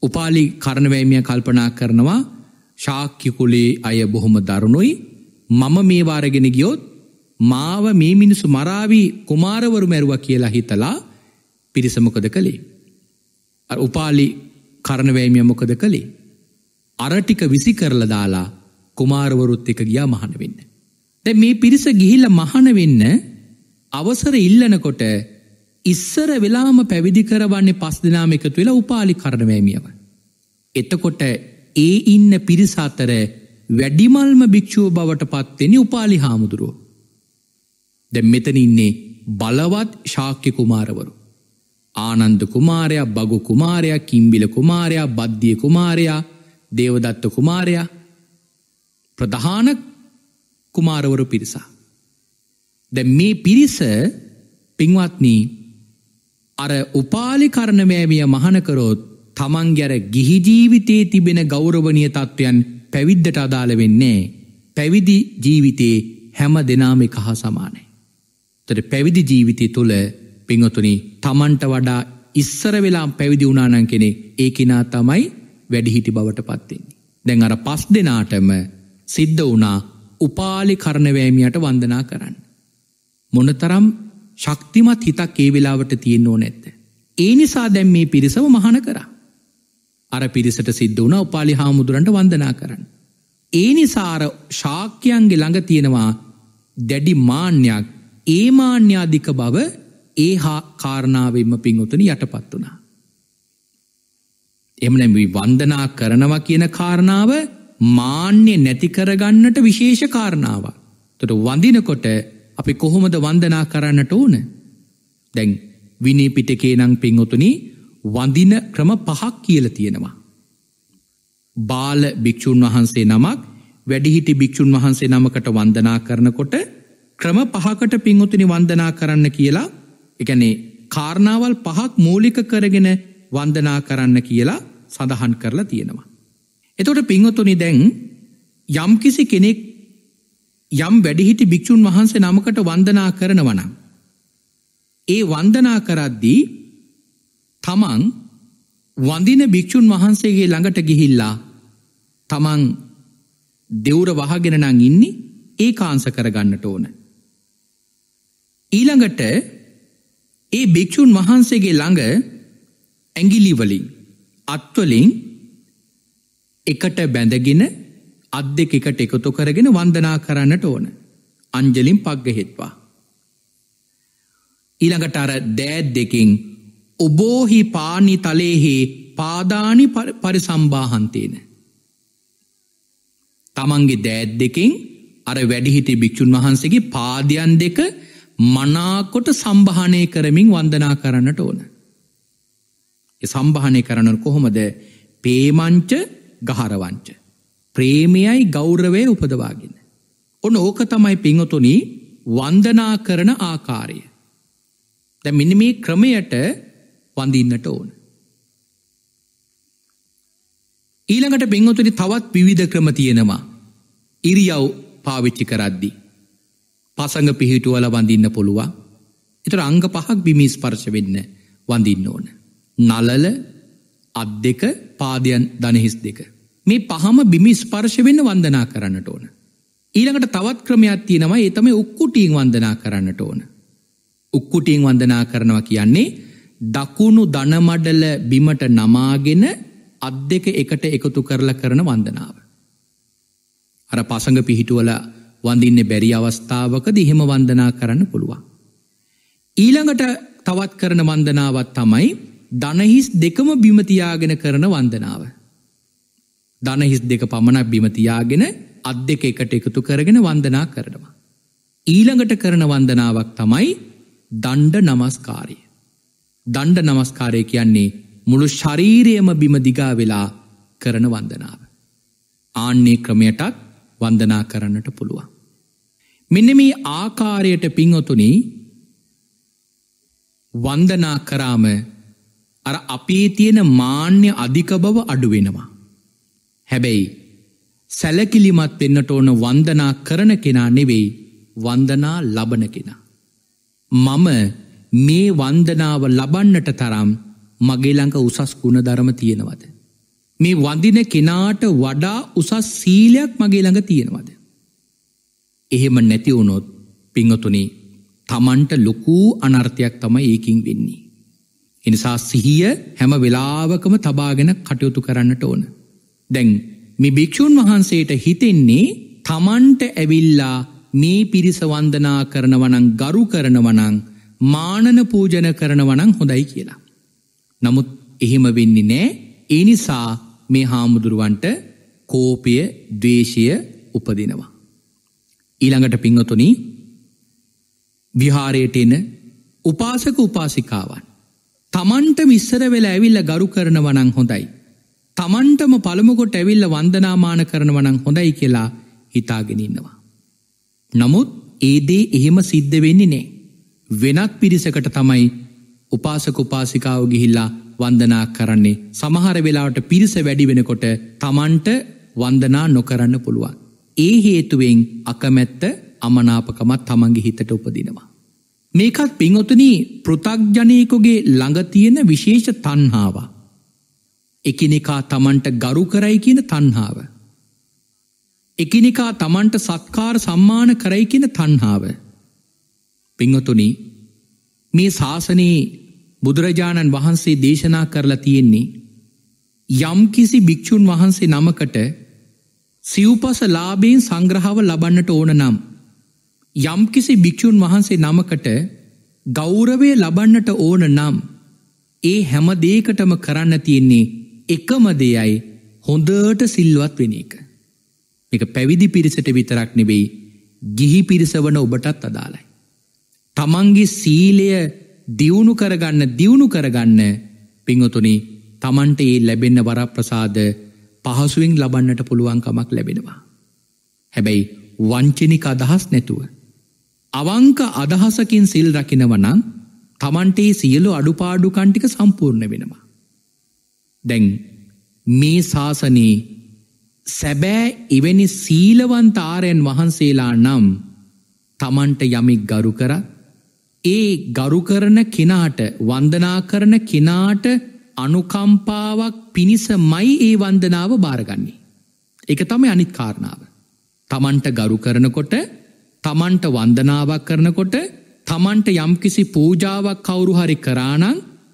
උපාලි කරණවෑමිය කල්පනා කරනවා ශාක්‍යකුලේ අය බොහොම දරුණුයි මම මේ වාරගෙන ගියොත් මාව මේ මිනිසු මරාවී කුමාරවරු මැරුව කියලා හිතලා පිරිසමොකද කළේ. උපාලි කරණවෑමිය මොකද කළේ. අරටික විසි කරල දාලා කුමාරවරුත් එක ගියා මහන වෙන්න. දැ මේ පිරිස ගිහිල්ල මහන වෙන්න අවසර ඉල්ලනකොට ඉස්සර වෙලාම පැවිදි කරවන්නේ පස් දෙනාම එකතු වෙලා උපාලි කරණවෑමියව. එතකොට ඒ ඉන්න පිරිස අතර වැඩිමල්ම භික්‍ෂුව බවට පත්වෙනි උපාලි හාමුදුරුව. දැ මෙතන ඉන්නේ බලවත් ශාක්‍ය කුමාරවරු. ආනන්ද කුමාරයා බගු කුමාරයා කිම්බිල කුමාරයා බද්ධිය කුමාරයා දේවදත්ත කුමාරයා ප්‍රධාන කුමාරවරු පිරිසා. දැ මේ පිරිස පින්වත්නී අර උපාලි කරණමෑමිය මහනකරෝත් තමන් ගැර ගිහිජීවිතයේ තිබෙන ගෞරවනය තත්ත්වයන් පැවිද්ධට අදාළ වෙන්නේ පැවිදි ජීවිතයේ හැම දෙනාම එක හා සමානයි. තොට පැවිදි ජීවිතය තුළ පිංහතුනි තමන්ට වඩා ඉස්සර වෙලා පැවිදි වුණානන් කෙනෙ ඒ කෙනා තමයි වැඩිහිටි බවට පත්වෙන්නේ. දැන් අර පස් දෙනාටම සිද්ධ වුණා උපාලි කරණවෑමියට වන්දනා කරන්න. මොනතරම් ශක්තිමත් හිතක් ඒ වෙලාවට තියෙන් ඕ නැත්ත. ඒ නිසා දැම් මේ පිරිසව මහන කරා. අර පිරිසට සිද්ධ වුණ උපාලි හාමුදුරන්ට වන්දනා කරන්න. ඒ නිසාර ශාක්‍යයන්ගේ ළඟ තියෙනවා දැඩි මාන්‍යයක් ඒමාන්‍යාධික බව ඒ හා කාරණාවෙන්ම පින්වතුන යටපත් වනා. එමන වන්දනා කරනවා කියන කාරණාව මාන්‍ය නැතිකරගන්නට විශේෂ කාරණාව. තොට වඳිනකොට අපි කොහොමද වන්දනා කරන්නට ඕන. දැන් විනී පිටකේ නං පින්ඔතුනි වඳින ක්‍රම පහක් කියල තියෙනවා. බාල භික්‍ෂූන් වහන්සේ නමක් වැඩිහිටි භික්‍ෂූන් වහන්සේ නමකට වන්දනා කරනකොට ක්‍රම පහකට පින්වතුනි වන්දනා කරන්න කියලා එකනේ කාරණාවල් පහක් මූලික කරගෙන වන්දනා කරන්න කියලා සඳහන් කරලා තියෙනවා. එතොට පිංහතුනි දැන් යම්කිසි කෙනෙක් යම් වැඩිහිටි භික්‍ෂූන් වහන්සේ නමකට වන්දනා කරනවනම්. ඒ වන්දනා කරද්දී තමන් වඳින භික්‍ෂූන් වහන්සේගේ ළඟට ගිහිල්ලා තමන් දෙවුර වහගෙන නං ඉන්නේ ඒ කාන්ස කරගන්නට ඕන. ඊළඟට ඒ භික්‍ෂූන් වහන්සේගේ ළඟ ඇගිලිවලින් අත්වලින් එකට බැඳගෙන අත් දෙක එකට එකතු කරගෙන වන්දනා කරන්නට ඕන. අංජලින් පක්ගහෙත්වා. ඊළඟට අර දෑත් දෙකින් ඔබෝහි පානි තලේහි පාදානි පරිසම්බාහන්තේන. තමන්ගේ දෑත් දෙකින් අර වැඩිහිටි භික්‍ෂූන් වහන්සේගේ පාදයන් දෙක මනාකොට සම්භානය කරමින් වන්දනා කරන්නට ඕන. සම්භානය කරනු කොහොමද පේමංච ගහරවංච. ප්‍රේමයයි ගෞරවය උපදවාගෙන. ඔන්න ඕක තමයි පිංහතුනි වන්දනා කරන ආකාරය. ද මිනි මේ ක්‍රමයට වඳින්නට ඕන. ඊළඟට බෙංගොතුනි තවත් විවිධ ක්‍රම තියෙනවා. ඉරියව් පාවිච්චි කරද්දි. පසඟ පිහිටුවල වඳින්න පුළුවන්. එතර අංග පහක් බිමි ස්පර්ශ වෙන්න වඳින්න ඕන. නලල අත් දෙක පාදයන් දනහිස් දෙක. මේ පහම බිමි ස්පර්ශ වෙන්න වන්දනා කරන්නට ඕන. ඊළඟට තවත් ක්‍රමයක් තියෙනවා ඒ තමයි උක්කුටියෙන් වන්දනා කරන්නට ඕන. උක්කුටියෙන් වන්දනා කරනවා කියන්නේ දකුණු දනමඩල බිමට නමාගෙන අත් දෙක එකට එකතු කරලා කරන වන්දනාව. අර පසඟ පිහිටුවල වඳින්න බැරි අවස්ථාවක දිහෙම වන්දනා කරන්න පුළුවන්. ඊළඟට තවත් කරන වන්දනාවත් තමයි දනහිස් දෙකම බිමතියාගෙන කරන වන්දනාව. දනහිස් දෙක පමණක් බිමතියාගෙන අත් දෙක එකට එකතු කරගෙන වන්දනා කරනවා. ඊළඟට කරන වන්දනාවක් තමයි දණ්ඩ නමස්කාරය. දණ්ඩ නමස්කාරය කියන්නේ මුළු ශරීරයම බිම දිගා වෙලා කරන වන්දනාව. ආන්නේ ක්‍රමයටත් වන්දනා කරන්නට පුළුවන්. මෙන්න මේ ආකාරයට පින්ඔතුනි වන්දනා කරාම අර අපේ තියෙන මාන්‍ය අධික බව අඩුවෙනවා. හැබැයි සැලකිලිමත් වෙන්නට ඕන වන්දනා කරන කෙනා නෙවෙයි වන්දනා ලබන කෙනා. මම මේ වන්දනාව ලබන්නට තරම් මගේළඟ උසස් ගුණ ධර්ම තියෙනවද. මේ වඳින කෙනාට වඩා උසස් සීලයක් මගේළඟ තියෙනවද. එහෙම නැතිවුණොත් පිංහතුනේ තමන්ට ලොකූ අනර්ථයක් තම ඒකින් වෙන්නේ. එනිසා සිහිය හැම වෙලාවකම තබාගෙන කටයුතු කරන්නට ඕන. දැන් මි භික්‍ෂූන් වහන්සේට හිතෙන්නේ තමන්ට ඇවිල්ලා මේ පිරිස වන්දනා කරනවනං ගරු කරනවනං මානන පූජන කරනවනං හොඳයි කියලා. නමුත් එහෙම වෙන්නේ නෑ ඒ නිසා මේ හාමුදුරුවන්ට කෝපය දවේශය උපදිනවා. ඊළඟට පිංහතුනි විහාරයට එන උපාසක උපාසිකාවන්. තමන්ට මිස්සර වෙල ඇවිල්ල ගරු කරනවනං හොඳයි. තමන්ටම පළමුකොට ඇවිල්ල වන්දනාමාන කරනවනං හොඳයි කියලා හිතාගෙනන්නවා. නමුත් ඒදේ එහෙම සිද්ධ වෙන්නේ නෑ. වෙනත් පිරිසකට තමයි උපාසක උපාසිකාව ගිහිල්ලා වන්දනා කරන්නේ සමහර වෙලාවට පිරිස වැඩි වෙනකොට තමන්ට වන්දනා නොකරන්න පුළුවන්. ඒ හේතුවෙන් අකමැත්ත අමනාපකමත් තමන්ගේ හිතට උපදිනවා. මේකත් පිංඔතන පෘතක්ජනයකුගේ ළඟතියෙන විශේෂ තන්හාාව. එකිනෙකා තමන්ට ගරු කරයි කියන තන්හාාව. එකිනෙකා තමන්ට සත්කාර සම්මාන කරයි කියන තන්හාාව. පිංහතුනි මේ ශාසනයේ බුදුරජාණන් වහන්සේ දේශනා කරලා තියෙන්නේ යම්කිසි භික්‍ෂූන් වහන්සේ නමකට සිව්පස ලාබයෙන් සංග්‍රහව ලබන්නට ඕන නම්. යම්කිසි භික්‍ෂූන් වහන්සේ නමකට ගෞරවය ලබන්නට ඕන නම් ඒ හැම දේකටම කරන්න තියෙන්නේ එකම දෙයයි හොඳට සිල්වත් වෙන එක. එක පැවිදි පිරිසට විතරක් නෙවෙයි ගිහි පිරිසවන ඔබටත් අදාලයි. තමන්ගේ සීලය දියුණු කරගන්න දියුණු කරගන්න පිංහතුනි තමන්ට ඒ ලැබෙන්න වරප්‍රසාද පහසුවෙන් ලබන්නට පුළුවන්කමක් ලැබෙනවා. හැබැයි වංචනික අදහස් නැතුව. අවංක අදහසකින් සිල් රකිනවනං තමන්ටේ සියලු අඩුපාඩු කණ්ටික සම්පූර්ණ වෙනවා. දැන් මේ ශාසනයේ සැබෑ එවැනි සීලවන්තාරයන් වහන්සේලා නම් තමන්ට යමික් ගරු කරත් ඒ ගරු කරන කෙනාට වන්දනා කරන කෙනාට අනුකම්පාවක් පිණිස මයි ඒ වන්දනාව භාරගන්නේ. එක තම අනිත් කාරණාව. තමන්ට ගරු කරනකොට තමන්ට වන්දනාවක් කරනකොට තමන්ට යම්කිසි පූජාවක් කවුරු හරි කරානං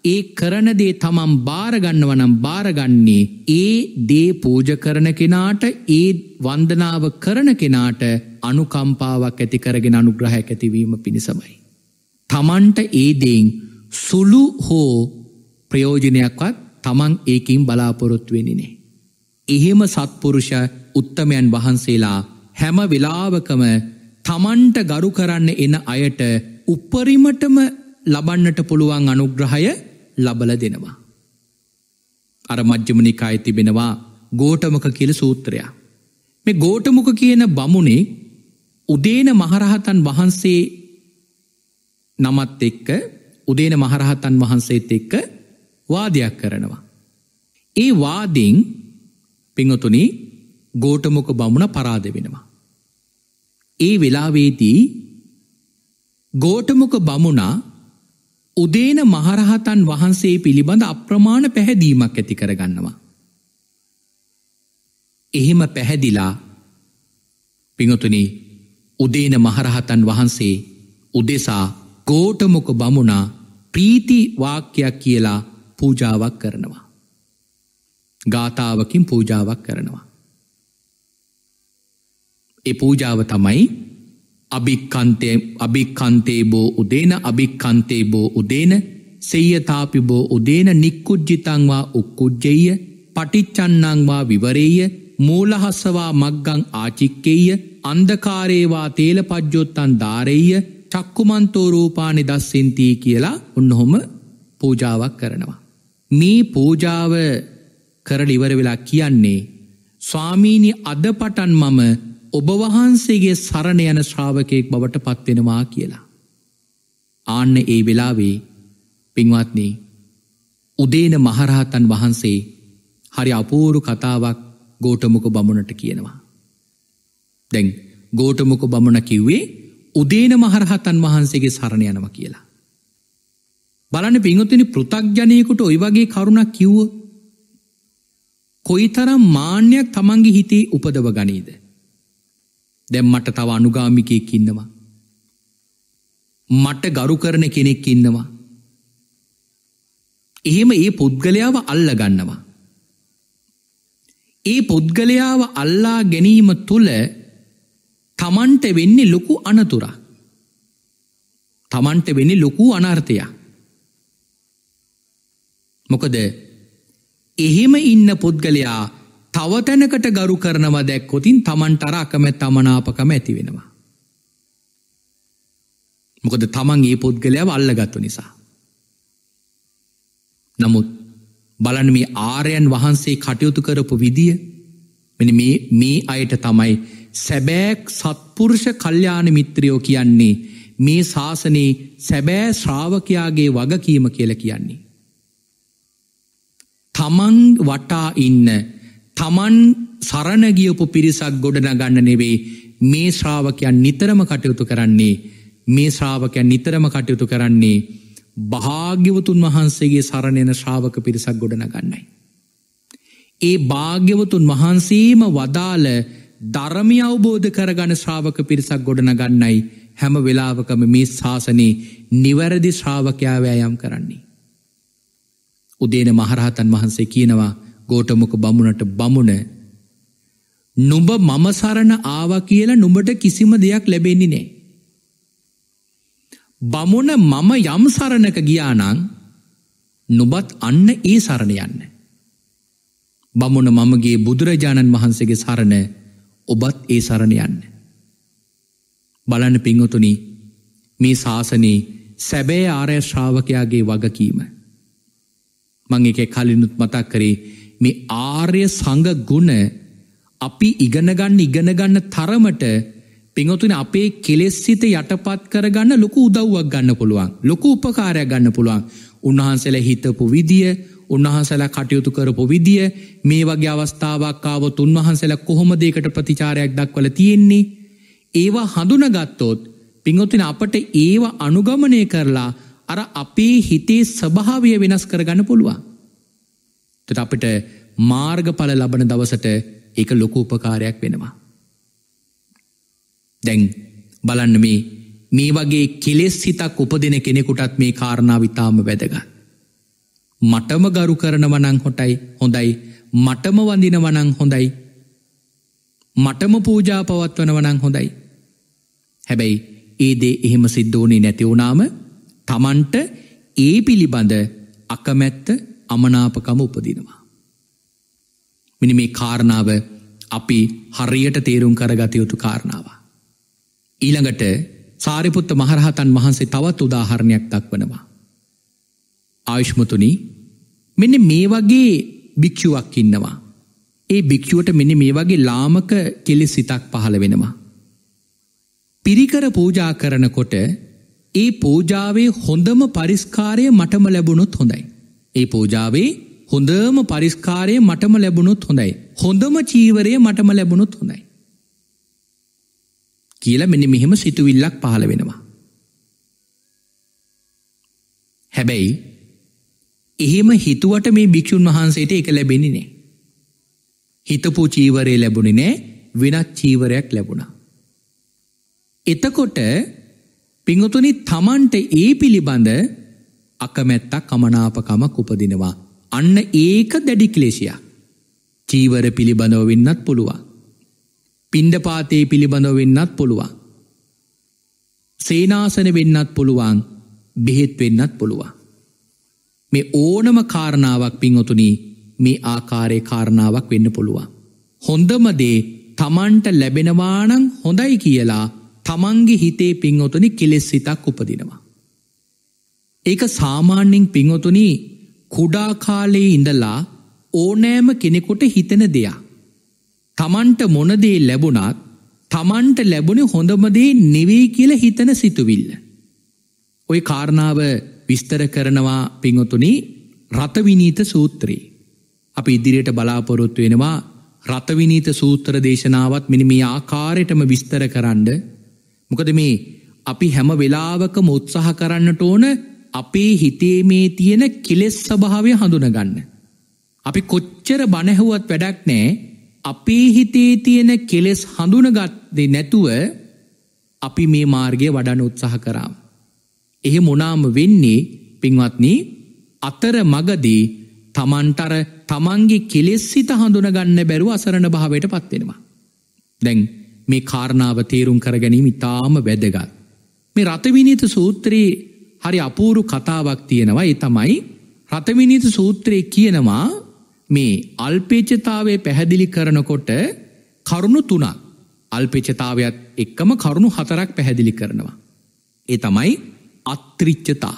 ඒ කරනදේ තමන් භාරගන්නවනම් භාරගන්නේ ඒ දේ පූජ කරන කෙනාට ඒ වන්දනාව කරන කෙනාට අනුකම්පාවක් ඇති කරගෙන අනුග්‍රහයක් ඇතිවීම පිණිසමයි. තමන්ට ඒදෙන් සුළු හෝ ප්‍රයෝජනයක්වත් තමන් ඒකින් බලාපොරොත්වෙනිනේ. එහෙම සත්පුරුෂ උත්තමයන් වහන්සේලා හැම වෙලාවකම තමන්ට ගරු කරන්න එන අයට උපරිමටම ලබන්නට පුළුවන් අනුග්‍රහය ලබල දෙනවා. අර මජ්්‍යමනිකාය තිබෙනවා ගෝටමක කියල සූත්‍රයා. මේ ගෝටමුක කියන බමුණේ උදේන මහරහතන් වහන්සේ නමත් එක්ක උදේන මහරහතන් වහන්සේත් එක්ක වාදයක් කරනවා. ඒ වාදිං පිංහතුනි ගෝටමොක බමුණ පරාද වෙනවා. ඒ වෙලාවේදී ගෝටමොක බමුණා උදේන මහරහතන් වහන්සේ පිළිබඳ අප්‍රමාණ පැහැදීමක් ඇති කරගන්නවා. එහෙම පැහැදිලා පිංහතුනි උදේන මහරහතන් වහන්සේ උදෙසා ගෝටමොක බමුණා ප්‍රීති වාක්‍යයක් කියලා පූජාවක් කරනවා. ගාථාවකින් පූජාවක් කරනවා. ඒ පූජාව තමයි අභික්කන්තේ අභික්කන්තේ බෝ උදේන අභික්කන්තේ බෝ උදේන සෙයතාපි බෝ උදේන නික්කුජ්ජිතංවා උක්කුජ්ජෙය පටිච්චන්නංවා විවරේය මූලහස්සවා මක්ගං ආචික්කෙය අන්දකාරේවා තේලපජ්ජොත්තන් ධාරෙය චක්කුමන්තෝරූපානි දස්සින්තිී කියලා උන්නහොම පූජාවක් කරනවා. මේ පූජාව කරල ඉවර වෙලා කියන්නේ ස්වාමීණි අද පටන් මම ඔබවහන්සේගේ සරණ යන ශ්‍රාවකයෙක් බවට පත්වෙනවා කියලා. ආන්න ඒ වෙලාවේ පින්වත්න්නේ උදේන මහරහතන් වහන්සේ හරි අපූරු කතාවක් ගෝටමුක බමුණට කියනවා. දැන් ගෝටමුක බමුණ කිව්වේ උදේන මහරහතන් වහන්සේගේ සරණ යනව කියලා. බලන පිංහොතිනි පෘතක්ජනයකුට ඔයි වගේ කරුණක් කිව්ව කොයි තරම් මාන්‍යයක් තමන්ගේ හිතේ උපදව ගනීද. දැම් මට තව අනුගාමිකයෙක් ඉන්නවා. මට ගරු කරන කෙනෙක් ඉන්නවා. එහෙම ඒ පුද්ගලයාව අල්ල ගන්නවා. ඒ පුද්ගලයාව අල්ලා ගැනීම තුළ තමන්ට වෙන්නේ ලොකු අනතුරා. තමන්ට වෙනි ලොකු අනර්ථයක්. මොකද එහෙම ඉන්න පුද්ගලයා තව තැනකට ගරු කරනවා දැක්කොතින් තමන්ටර අකමැත් අමනාපකම ඇති වෙනවා. මොකද තමන් ඒ පුද්ගලයාව අල්ලගත්තු නිසා. නමුත් බලන මේ ආරයන් වහන්සේ කටයුතු කරපු විදිය මෙ මේ අයට තමයි සැබෑක් සත්පුරුෂ කල්්‍යාන මිත්‍රයෝ කියන්නේ මේ ශාසනයේ සැබෑ ශ්‍රාවකයාගේ වගකීම කියල කියන්නේ. තමන් වටා ඉන්න තමන් සරණගියපු පිරිසක් ගොඩනගන්න නෙවෙයි මේ ශ්‍රාවකයන් නිතරම කටයුතු කරන්නේ මේ ශ්‍රාවකයන් නිතරම කටයුතු කරන්නේ භාග්‍යවතුන් වහන්සේගේ සරණයන ශ්‍රාවක පිරිසක් ගොඩනගන්නයි. ඒ භාග්‍යවතුන් වහන්සේම වදාළ ධර්මය අවබෝධ කරගන ශ්‍රාවක පිරිසක් ගොඩනගන්නයි හැම වෙලාවකම මේ ශාසනයේ නිවැරදි ශ්‍රාවකයාවෑයම් කරන්නේ. උදේන මහරහතන් වහන්සේ කියනවා ගෝටමොක බමුණට බමුණ නුඹ මම සරණ ආව කියලා නුඹට කිසිම දෙයක් ලැබෙන්නේ නෑ. බමුණ මම යම් සරණක ගියානං නුබත් අන්න ඒ සරණ යන්න. බමුණ මමගේ බුදුරජාණන් වහන්සේගේ සරණ ඔබත් ඒ සරණ යන්න. බලන්න පිංහතුනි මේ ශාසනයේ සැබෑ ආරය ශ්‍රාවකයාගේ වගකීම. මං එක කලිනුත් මතක් කරේ මේ ආර්ය සඟ ගුණ අපි ඉගෙනගන්න ඉගෙනගන්න තරමට පිංහතුන අපේ කෙලෙස්සිත යටපත් කරගන්න ලොකු උදව්වක් ගන්න පුළුවන් ලොකු උපකාරයක් ගන්න පුළුවන් උන්වහන්සේල හිතපු විදිිය උන්වහන්සලා කටයුතු කරපු විදිිය මේ වගේ අවස්ථාවක්කාවත් උන්වහන්සේලා කොහොම දේකට ප්‍රතිචාරයක් දක්වල තියෙන්නේ ඒවා හඳුනගත්තෝත් පිංහොතින අපට ඒවා අනුගමනය කරලා අර අපේ හිතේ ස්වභාවය වෙනස් කරගන්න පුළුවන්. තට අපට මාර්ගඵල ලබන දවසට එක ලොකු උපකාරයක් වෙනවා. දැන් බලන්න මේ මේ වගේ කෙලෙස් හිතක් උපදින කෙනෙකුටත් මේ කාරණාවිතාම වැදගත්. මටම ගරු කරනවනං හොටයි හොඳයි මටම වඳිනවනං හොඳයි මටම පූජා පවත්වනවනං හොඳයි. හැබැයි ඒදේ එහෙම සිද්ධෝනේ නැතිවුණාම තමන්ට ඒ පිළිබඳ අකමැත්ත අමනාපකම උපදිනවා. මිනි මේ කාරණාව අපි හරියට තේරුම් කරගතයුතු කාරණාව. ඊළඟට සාරිපුත්ත මහරහතන් වහන්සේ තවත් උදාහරණයක් දක්වනවා. ආයුෂ්මතුනි මෙන්න මේ වගේ භික්ෂුවක් ඉන්නවා. ඒ භික්ෂුවට මෙන්න මේ වගේ ලාමක කෙලෙ සිතක් පහළ වෙනවා. පිරිකර පූජා කරනකොට ඒ පූජාවේ හොඳම පරිස්කාරය මටම ලැබුණොත් හොඳයි. ඒ පූජාවේ හොඳම පරිස්කාරය මටම ලැබුණොත් හොඳයි. හොඳම චීවරය මටම ලැබුණොත් හොඳයි. කියල මෙන්න මෙහෙම සිතුවිල්ලක් පහළ වෙනවා. හැබැයි එහෙම හිතුවට මේ භික්‍ෂූන් වහන්සේට එක ලැබෙනි නෑ. හිතපු චීවරය ලැබුණි නෑ වෙනත් චීවරයක් ලැබුණා. එතකොට පිංහතුනි තමන්ට ඒ පිළිබඳ අකමැත්තක් කමනාපකමක් උපදිනවා. අන්න ඒක දැඩි ක්ලේශයක්. චීවර පිළිබඳව වෙන්නත් පුළුවන්. පින්ඩපාතේ පිළිබඳව වෙන්නත් පුළුවන්. සේනාසන වෙන්නත් පුළුවන් බෙහෙත් වෙන්නත් පුළුවන්. මේ ඕනම කාරණාවක් පින්ඔතුනී මේ ආකාරය කාරණාවක් වෙන්න පුළුවන්. හොඳමදේ තමන්ට ලැබෙනවානං හොඳයි කියලා තමන්ගේ හිතේ පින්ඔතුනි කෙලෙස් සිතක් උපදිනවා. ඒක සාමාන්‍යෙන් පින්ඔතුනි කුඩා කාලයේ ඉඳලා ඕනෑම කෙනෙකුට හිතන දෙයක්. තමන්ට මොනදේ ලැබුණත් තමන්ට ලැබුණ හොඳමදේ නෙවේ කියල හිතන සිතුවිල්ල. ඔය කාරණාව විස්තර කරනවා පිංහොතුනි රතවිනීත සූත්‍රයේ. අපි ඉදිරියට බලාපොරොත්තු වෙනවා රතවිනීත සූත්‍ර දේශනාවත් මිනි මේ ආකාරයටම විස්තර කරන්න මොකද මේ අපි හැම වෙලාවකම උත්සාහ කරන්නට ඕන අපේ හිතේ මේ තියෙන කෙලෙස් ස්වභාවය හඳුනගන්න. අපි කොච්චර බණැහුවත් වැඩක් නෑ අපේ හිතේ තියෙන කෙලෙස් හඳුනගත්දෙ නැතුව අපි මේ මාර්ගය වඩන උත්සාහ කරාම්. එහි මොනාම වෙන්නේ පින්වත්නී අතර මගදී තමන්ටර තමන්ගේ කෙලෙස් සිත හඳුනගන්න බැරුව අසරණ භාවයට පත්වෙනවා. දැන් මේ කාරණාව තේරුම් කරගැනීම ඉතාම වැදගත්. මේ රතවිනිත සූත්‍රයේ හරි අපූරු කතාවක් තියෙනවා ඒ තමයි රතවිනිත සූත්‍රයේ කියනවා මේ අල්පේච්චතාවය පැහැදිලි කරනකොට කරුණු තුනක් අල්පේච්චතාවයත් එක්කම කරුණු හතරක් පැහැදිලි කරනවා. ඒ තමයි අත්‍රිච්චතා.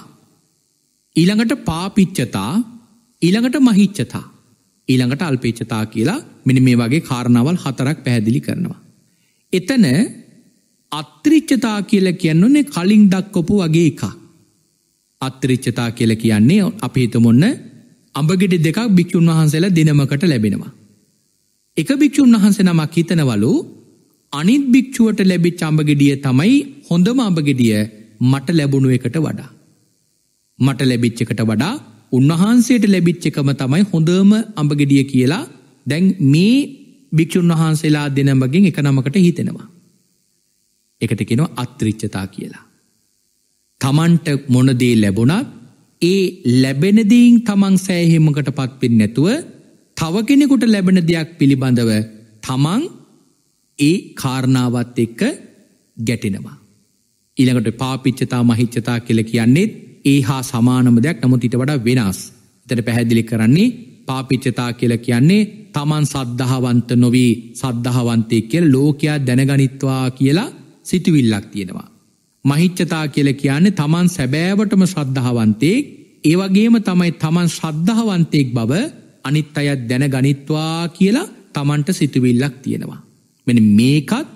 ඊළඟට පාපිච්චතා ඊළඟට මහිච්චතා ඊළඟට අල්පේච්චතා කියලා මෙනි මේ වගේ කාරණාවල් හතරක් පැහැදිලි කරනවා. එතන අත්‍රිච්චතා කියල කියන්නනේ කලින් දක්කොපු වගේ එකක්. අත්‍රිච්චතා කියල කියන්නේ අපි හිතමුොන්න අඹගෙඩි දෙකක් භික්‍ෂූන් වහන්සේලා දිනමකට ලැබෙනවා. එක භික්‍ෂූන් වහන්සේ නමක් හිතනවලු අනිත් භික්‍ෂුවට ලැබි චම්ඹගෙඩිය තමයි හොඳම අඹගෙඩිය මට ලැබුණු එකට වඩා. මට ලැබිච්චකට වඩා උන්වහන්සේට ලැබිච්චකම තමයි හොඳම අඹගෙඩිය කියලා දැන් මේ භික්‍ෂුන් වහන්සේලා දෙනමගින් එක නමකට හිතෙනවා. එකට කෙනවා අත්‍රිච්චතා කියලා. තමන්ට මොනදේ ලැබුණත් ඒ ලැබෙනදීන් තමන් සෑහෙමකට පත්පෙන් නැතුව තව කෙනෙකුට ලැබෙන දෙයක් පිළිබඳව තමන් ඒ කාරණාවත් එක්ක ගැටෙනවා. ඊළඟට පාපිච්චතා මහිච්චතා කියල කියන්නේ ඒ හා සමානම දෙයක් නමුත් ඊට වඩා වෙනස්. එතට පැහැදිලි කරන්නේ පාපිච්චතා කියල කියන්නේ තමන් සද්ධහවන්ත නොවී සද්ධහවන්තය කියල ලෝකයා දැනගනිත්වා කියලා සිතුවිල්ලක් තියෙනවා. මහිච්චතා කියල කියන්නේ තමන් සැබෑවටම ශ්‍රද්ධාවන්තයෙක් ඒවගේම තමයි තමන් ශ්‍රද්ධාවන්තයෙක් බව අනිත් අයත් දැන ගනිත්වා කියලා තමන්ට සිතුවිල්ලක් තියෙනවා. මෙ මේකත්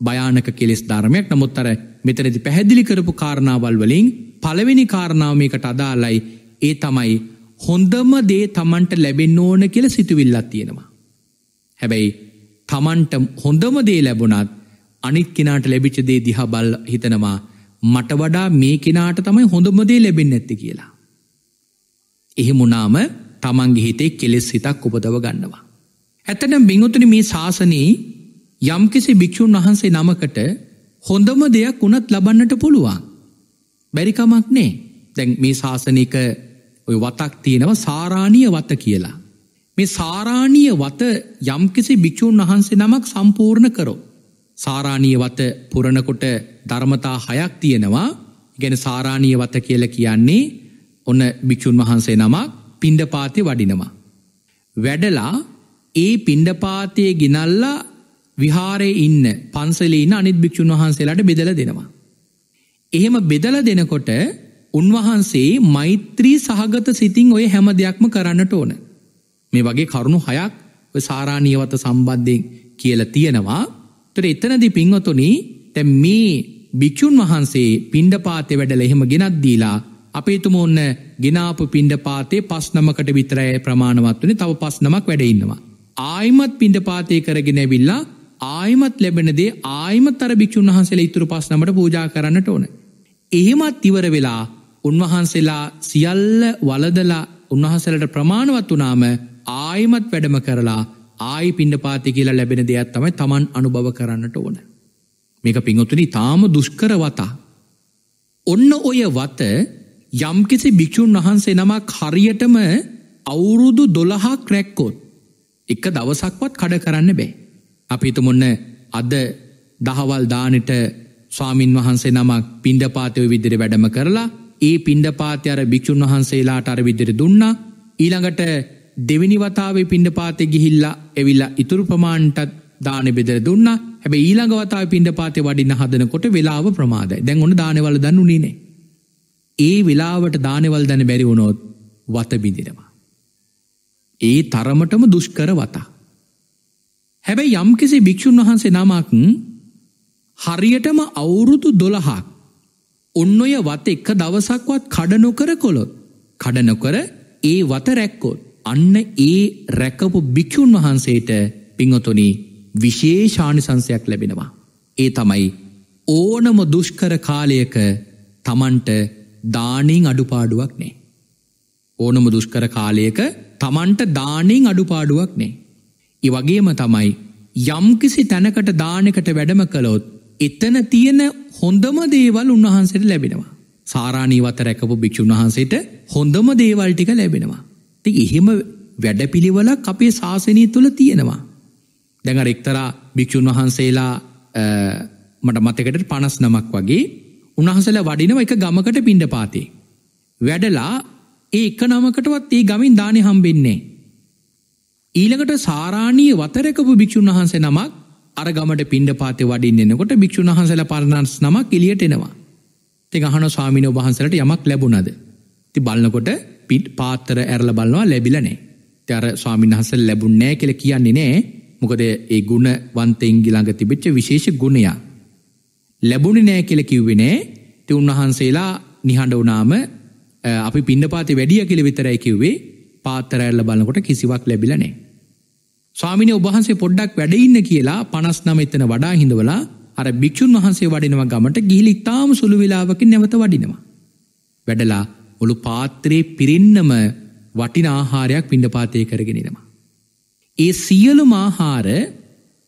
භයානක කෙලෙස් ධර්මයක් නමුත් අර මෙතනති පැහැදිලි කරපු කාරණාවල් වලින් පළවෙනි කාරණාවමකට අදාලයි ඒ තමයි හොඳම දේ තමන්ට ලැබෙන්න ඕන කියල සිතුවිල්ලත් තියෙනවා. හැබැයි තමන්ට හොඳම දේ ලැබුණත් අනිත් කෙනාට ලැබිච්ච දේ දිහා බල් හිතනවා මට වඩා මේ කෙනාට තමයි හොඳමදේ ලැබෙන් ඇත්ති කියලා. එහෙමුණාම තමන්ගේ හිතේ කෙලෙස් හිතක් උපදව ගන්නවා. ඇතනම් බිංගුතුනි මේ ශාසනයේ යම්කිසි භික්‍ෂූන් වහන්සේ නමකට හොඳම දෙයක් වුණත් ලබන්නට පුළුවන්. බැරිකමක් නේ දැන් මේ ශාසනික ඔය වතක් තියෙනව සාරාණීය වත කියලා. මේ සාරාණීය වත යම්කිසි භික්‍ෂූන් වහන්සේ නමක් සම්පූර්ණ කරෝ. සාරාණීය වත පුරණකොට ධර්මතා හයක් තියෙනවා ගැන සාරාණීය වත කියල කියන්නේ ඔන්න භික්‍ෂූන් වහන්සේ නමක් පිණ්ඩපාතය වඩිනවා. වැඩලා ඒ පිණ්ඩපාතය ගිනල්ලා විහාරය ඉන්න පන්සලීන අනිත් භික්‍ෂූන් වහන්සේලාට බෙදල දෙනවා. එහෙම බෙදල දෙනකොට උන්වහන්සේ මෛත්‍රී සහගත සිතින් ඔය හැම දෙයක්ම කරන්නට ඕන. මේ වගේ කරුණු හයක් සාරාණීයවත සම්බන්ධයෙන් කියල තියෙනවා තොර එතනදි පින්වතුනි තැ මේ භික්‍ෂූන් වහන්සේ පිණ්ඩපාතය වැඩල එහෙම ගෙනත් දීලා අපේතුම ඔන්න ගෙනාපු පිණ්ඩපාතේ පස් නමකට විතරය ප්‍රමාණවත් වනේ තව පස් නමක් වැඩඉන්නවා. ආයිමත් පිණ්ඩපාතය කරගෙන විල්ලා ආයිමත් ලැබෙනදේ ආයිමත් අර භික්ෂූන් වහන්සේල ඉතුරු පස් නමට පූජා කරන්නට ඕන. එහෙමත් ඉවර වෙලා උන්වහන්සේලා සියල්ල වලදලා උන්වහන්සලට ප්‍රමාණවත් වනාම ආයිමත් වැඩම කරලා ආයි පිණ්ඩ පාති කියලා ලැබෙන දෙයක් තමයි තමන් අනුභව කරන්නට ඕන. මේක පිංහොතුනි තාම දුෂ්කර වතා. ඔන්න ඔය වත යම්කිසි භික්‍ෂූන් වහන්සේ නමක් හරියටම අවුරුදු දොළහක් රැක්කෝත් එක දවසක්වත් කඩ කරන්න බෑ. අපිතුමුන්න අද දහවල් දානට ස්වාමින් වහන්සේ නමක් පිණ්ඩපාතය විදිරි වැඩම කරලා ඒ පිණ්ඩපාති අර භික්‍ෂූන් වහන්සේලාට අර විදිරි දුන්නා ඊළඟට දෙවිනි වතාවේ පිණ්ඩ පාතය ගිහිල්ලා එවිල්ලා ඉතුරු ප්‍රමාණ්ටත් දාන බෙදර දුන්න හැබ ඊළඟවතා පිණ්ඩ පාතය වඩින්න හදනකොට වෙලාව ප්‍රමාදයි දැන් ඔන්න දානවල දන්නු නනේ. ඒ වෙලාවට දානවල් දැන බැරි වුණොත් වත බිඳිනවා. ඒ තරමටම දුෂ්කර වතා. හැබැයි යම්කිසි භික්‍ෂූන් වහන්සේ නමක් හරියටම අවුරුදු දොළහක් ඔන්න ඔය වත එක්ක දවසක්වත් කඩනොකර කොළොත් කඩනොකර ඒ වත රැක්කෝත් අන්න ඒ රැකපු භික්‍ෂූන් වහන්සේට පිංහොතුනි විශේෂානිසංසයක් ලැබෙනවා. ඒ තමයි ඕනම දුෂ්කර කාලයක තමන්ට දානින් අඩුපාඩුවක් නේ. ඕනම දුෂ්කර කාලයක තමන්ට දානින් අඩුපාඩුවක් නේ. ඉවගේම තමයි යම්කිසි තැනකට දානකට වැඩම කළොත් එතන තියෙන හොඳම දේවල් උන්වහන්සේට ලැබෙනවා. සාරානීවත රැකපු භික්‍ෂූන් වහන්සේට හොඳම දේවල්ටික ලැබෙනවා. ති එහෙම වැඩපිළිවලක් අපේ ශාසනය තුළ තියෙනවා. දැඟ එක්තරා භික්‍ෂූන් වහන්සේලා මට මතකට පනස් නමක් වගේ උන්වහසල වඩිනව එක ගමකට පිණ්ඩ පාතේ. වැඩලා ඒ එක නමකටවත් ඒ ගමින් දානය හම්බෙන්නේ. ඊළඟට සාරාණී වතරකපු භික්‍ෂූන් වහන්සේ නමක් අර ගමට පින්ඩ පාතය වඩින් එන්නකොට භික්‍ෂූන් වහන්සල පරණන්ස් නමක් එලියට එනවා. ති අහන ස්වාමිනෝ වහන්සලට යමක් ලැබුණද. ති බලන්නකොට පිට් පාත්තර ඇරල බලනවා ලැබිලනේ. තැර ස්වාමින් වහසල් ලැබුන්නෑ කියල කියන්නේ නෑ මොකද ඒ ගුණ වන්තෙන්ගි ළඟ තිබිච්ච විශේෂ ගුණයා. ලැබුණි නෑ කියල කිව්වෙනේ ති උන්වහන්සේලා නිහඬ වනාම අපි පින්න පාති වැඩිය කියල විතරයි කිව්වේ පාත්තරඇල්ල බලකොට කිසිවක් ලැබිලනේ. ස්වාමිනි ඔබහන්සේ පොඩ්ඩක් වැඩඉන්න කියලා පනස් නම එතන වඩා හිඳවලා අර භික්‍ෂූන් වහන්සේ වඩිනවා ගමට ගිහිලි තාම සුළු වෙලාවකින් නැවත වඩිනවා. වැඩලා ඔළු පාත්‍රයේ පිරින්නම වටින ආහාරයක් පිඩ පාතය කරගෙනෙනවා. ඒ සියලු මාහාර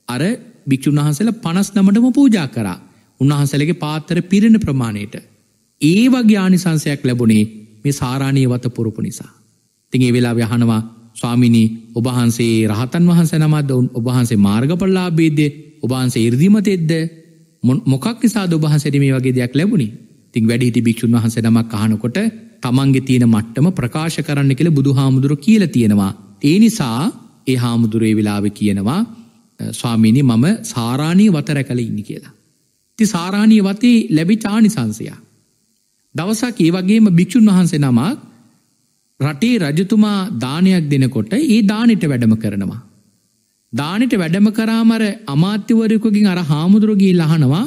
අර භික්‍ෂුන් වහන්සේල පනස් නමටම පූජා කරා උන්වහන්සලගේ පාත්තර පිරෙන ප්‍රමාණයට. ඒ වගේ ආනිසංසයක් ලැබුණේ මේ සාරාණය වත පුරුපු නිසා. තිගේ වෙලා යහනවා ස්වාමිනී ඔබහන්සේ රහතන් වහන්ස නමද ඔවුන් ඔබහන්සේ මාර්ගපල්ලාබේදය ඔබහන්සේ ඉර්දිමතෙද්ද මොකක් නිසා ඔබහන්සට මේ වගේ දෙයක් ලැබුණි තින් වැඩිහිටි භික්ෂුන් වහන්ස නමක් අහනකොට තමන්ගේ තියෙන මට්ටම ප්‍රකාශ කරන්න කෙළ බුදු හාමුදුරු කියල තියෙනවා. ඒ නිසා ඒ හාමුදුරේ වෙලාව කියනවා ස්වාමිනි මම සාරාණී වතර කළ ඉන්න කියලා. ති සාරාණී වතේ ලැබි චානිසංසය. දවසක් ඒ වගේම භික්‍ෂුන් වහන්සේ නමක් රටේ රජතුමා දානයක් දෙනකොට ඒ දානට වැඩම කරනවා. දානට වැඩම කරාමර අමාත්‍යවරයකුගින් අර හාමුදුරගේ ලහනවා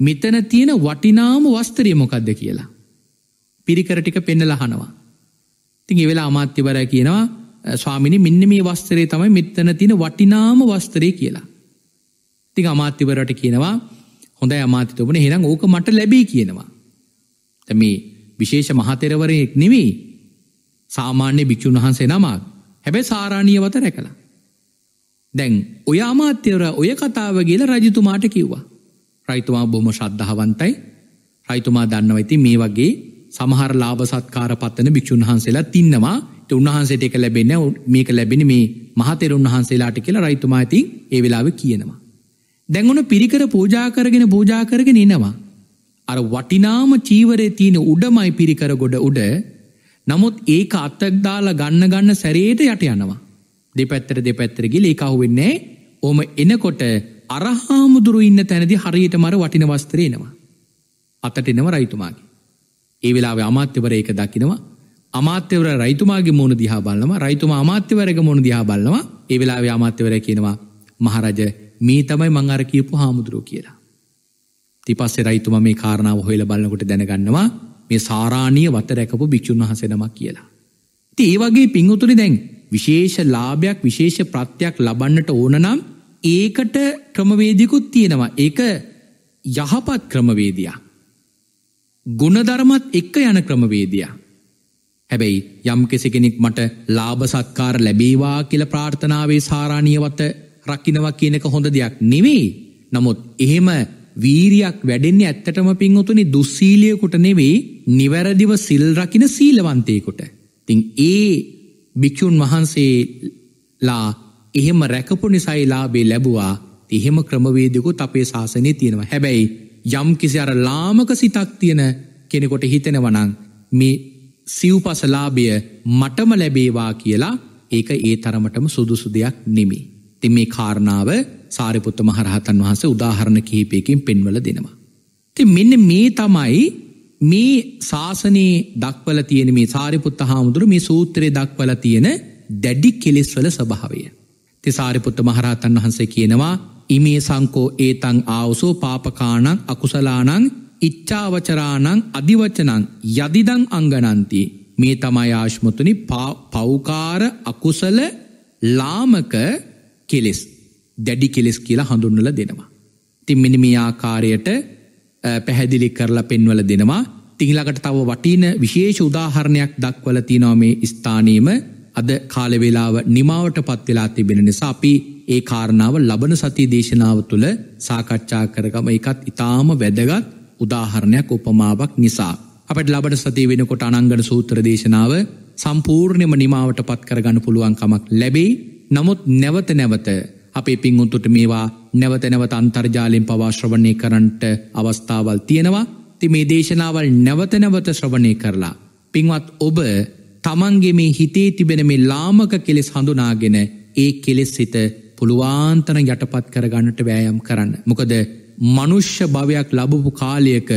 මෙතන තියෙන වටිනාම වස්තරය මොකක්ද කියලා. පිරිකර ටික පෙන්න ලහනවා. තින් එවෙලා අමාත්‍යවරය කියනවා ස්වාමිනි මෙන්න මේ වස්තරේ තමයි මෙත්තන තින වටිනාම වස්තරය කියලා. තිං අමාත්‍යවරට කියනවා හොඳ අමාතිතවන හෙනම් ඕක මට ලැබේ කියනවා. මේ විශේෂ මහතෙරවරයෙක් නෙවෙයි සාමාන්‍ය භික්‍ෂූන් වහන්සේ නමක් හැබැ සාරාණියවත රැකලා. දැන් ඔය අමාත්‍යවර ඔය කතාව කියල රජතුමාට කිව්වා. රයිතුමා බොම ශ්‍රද්ධාවන්තයි රයිතුමා දන්නවයිති මේ වගේ සමහර ලාබ සත්කාර පත්තන භික්‍ෂූන් වහන්සේලා තින්නවා උන්වහන්සේට එක ලැබෙන මේක ලැබෙන මේ මහතෙරුන් වහන්සේලාට කියලා රයිතුමා ඇතින් ඒ වෙලාව කියනවා. දැන්ගුණ පිරිකර පූජාකරගෙන පූජාකරගෙන එනවා. අර වටිනාම චීවරය තියෙන උඩමයි පිරිකර ගොඩ උඩ නමුත් ඒක අත්තක් දාලා ගන්න ගන්න සැරේට යට යනවා. දෙපැත්තර දෙපැත්තරගි ඒකහු වෙන්නේ ඕම එනකොට අරහාමුදුරු ඉන්න තැනදි හරියට මර වටින වස්ත්‍රයනවා. අතට එනව රයිතුමාගේ. ඒ වෙලා අමාත්‍යවර ඒක දකිනවා අමාත්‍යවර රයිතුමාගේ මුණ දිහා බලනවා රයිතුමා අමාත්‍යවරක මුණ දිහා බලනවා ඒ වෙලා අමාත්‍යවර කියනවා මහරජ මේ තමයි මං අර කියපු හාමුදුරුව කියලා. තිපස්සේ රයිතුම මේ කාරණාව හොයල බලන්නකොට දැනගන්නවා මේ සාරාණීය වත රැකපු භික්‍ෂුන් වහසෙනමක් කියලා. ති ඒ වගේ පිංහුතුනි දැන් විශේෂ ලාභයක් විශේෂ ප්‍රත්යක් ලබන්නට ඕනනම් ඒකට ක්‍රමවේදිකුත් තියෙනවා ඒක යහපත් ක්‍රමවේදයා. ගුණධර්මත් එක්ක යන ක්‍රමවේදයා. හැබැයි යම් කෙසෙකෙනෙක් මට ලාභ සත්කාර ලැබේවා කියල ප්‍රාර්ථනාවේ සාරාණියවත රකිනවා කියනක හොඳ දෙයක් නෙවෙයි. නමුත් එහෙම වීරියක් වැඩෙන්නේ ඇත්තටම පින්වතුනි දුස්සීලියකුට නෙවෙයි නිවැරදිව සිල් රකින සීලවන්තයකුට. තින් ඒ භික්‍ෂූන් වහන්සේලා එහෙම රැකපු නිසයි ලාබේ ලැබවා එහෙම ක්‍රමවේදකුත් අපේ ශාසනය තියෙනවා හැබැයි යම් කිසි අර ලාමක සිතක් තියෙන කෙනෙකොට හිතෙනවනං මේ සිව්පසලාභය මටම ලැබේවා කියලා ඒක ඒ තරමටම සුදුසු දෙයක් නෙමි. ති මේ කාරණාව සාරිපුත්ත මහරහතන් වහන්සේ උදාහරණ කිහිපයකින් පෙන්වල දෙනවා. ති මෙන්න මේ තමයි මේ ශාසනයේ දක්වල තියෙන මේ සාරිපුත්ත හාමුදුරු මේ සූත්‍රය දක්වල තියෙන දැඩි කෙලෙස්වල ස්වභාවය. ති සාරිපුත්ත මහරහතන් වහන්සේ කියනවා ඉමේ සංකෝ ඒතං ආවසෝ පාපකානං අකුසලානං ඉච්චාවචරානං අධිවචනං යදිදං අංගනන්ති. මේ තමයි ආශ්මතුනි පෞකාර අකුසල ලාමක කෙලෙස්. දැඩි කෙලෙස් කියලා හඳුන්නල දෙනවා. තිම්මිනි මේ ආකාරයට පැහැදිලි කරලා පෙන්වල දෙනවා. තිංලකට තව වටින විශේෂ උදාහරණයක් දක්වල තිනව මේ ස්ථානීම අද කාලවෙලාව නිමාවට පත්වෙලා තිබෙන නිසා අපි ඒ කාරණාව ලබන සති දේශනාව තුළ සාකච්ඡා කරගම එකත් ඉතාම වැදගත් උදාහරණයක් උපමාවක් නිසා. අපට ලබට සති වෙනකොට අනංගන සූත්‍ර දේශනාව සම්පූර්ණයම නිමාවට පත් කරගන්න පුළුවන්කමක් ලැබෙයි නමුත් නැවත නැවත අපේ පින්උතුට මේවා නැවත නැවත අන්තර්ජාලයෙන් පවාශ්‍රවණය කරන්ට අවස්ථාවල් තියෙනවා ති මේ දේශනාවල් නැවත නැවත ශ්‍රවණය කරලා. පින්වත් ඔබ තමන්ගේ මේ හිතේ තිබෙන මේ ලාමක කෙලෙස් හඳුනාගෙන ඒ කෙලෙස් සිත පුළුවන්තන යටපත් කරගන්නට වෑයම් කරන්න. මොකද මනුෂ්‍ය භවයක් ලබපු කාලයක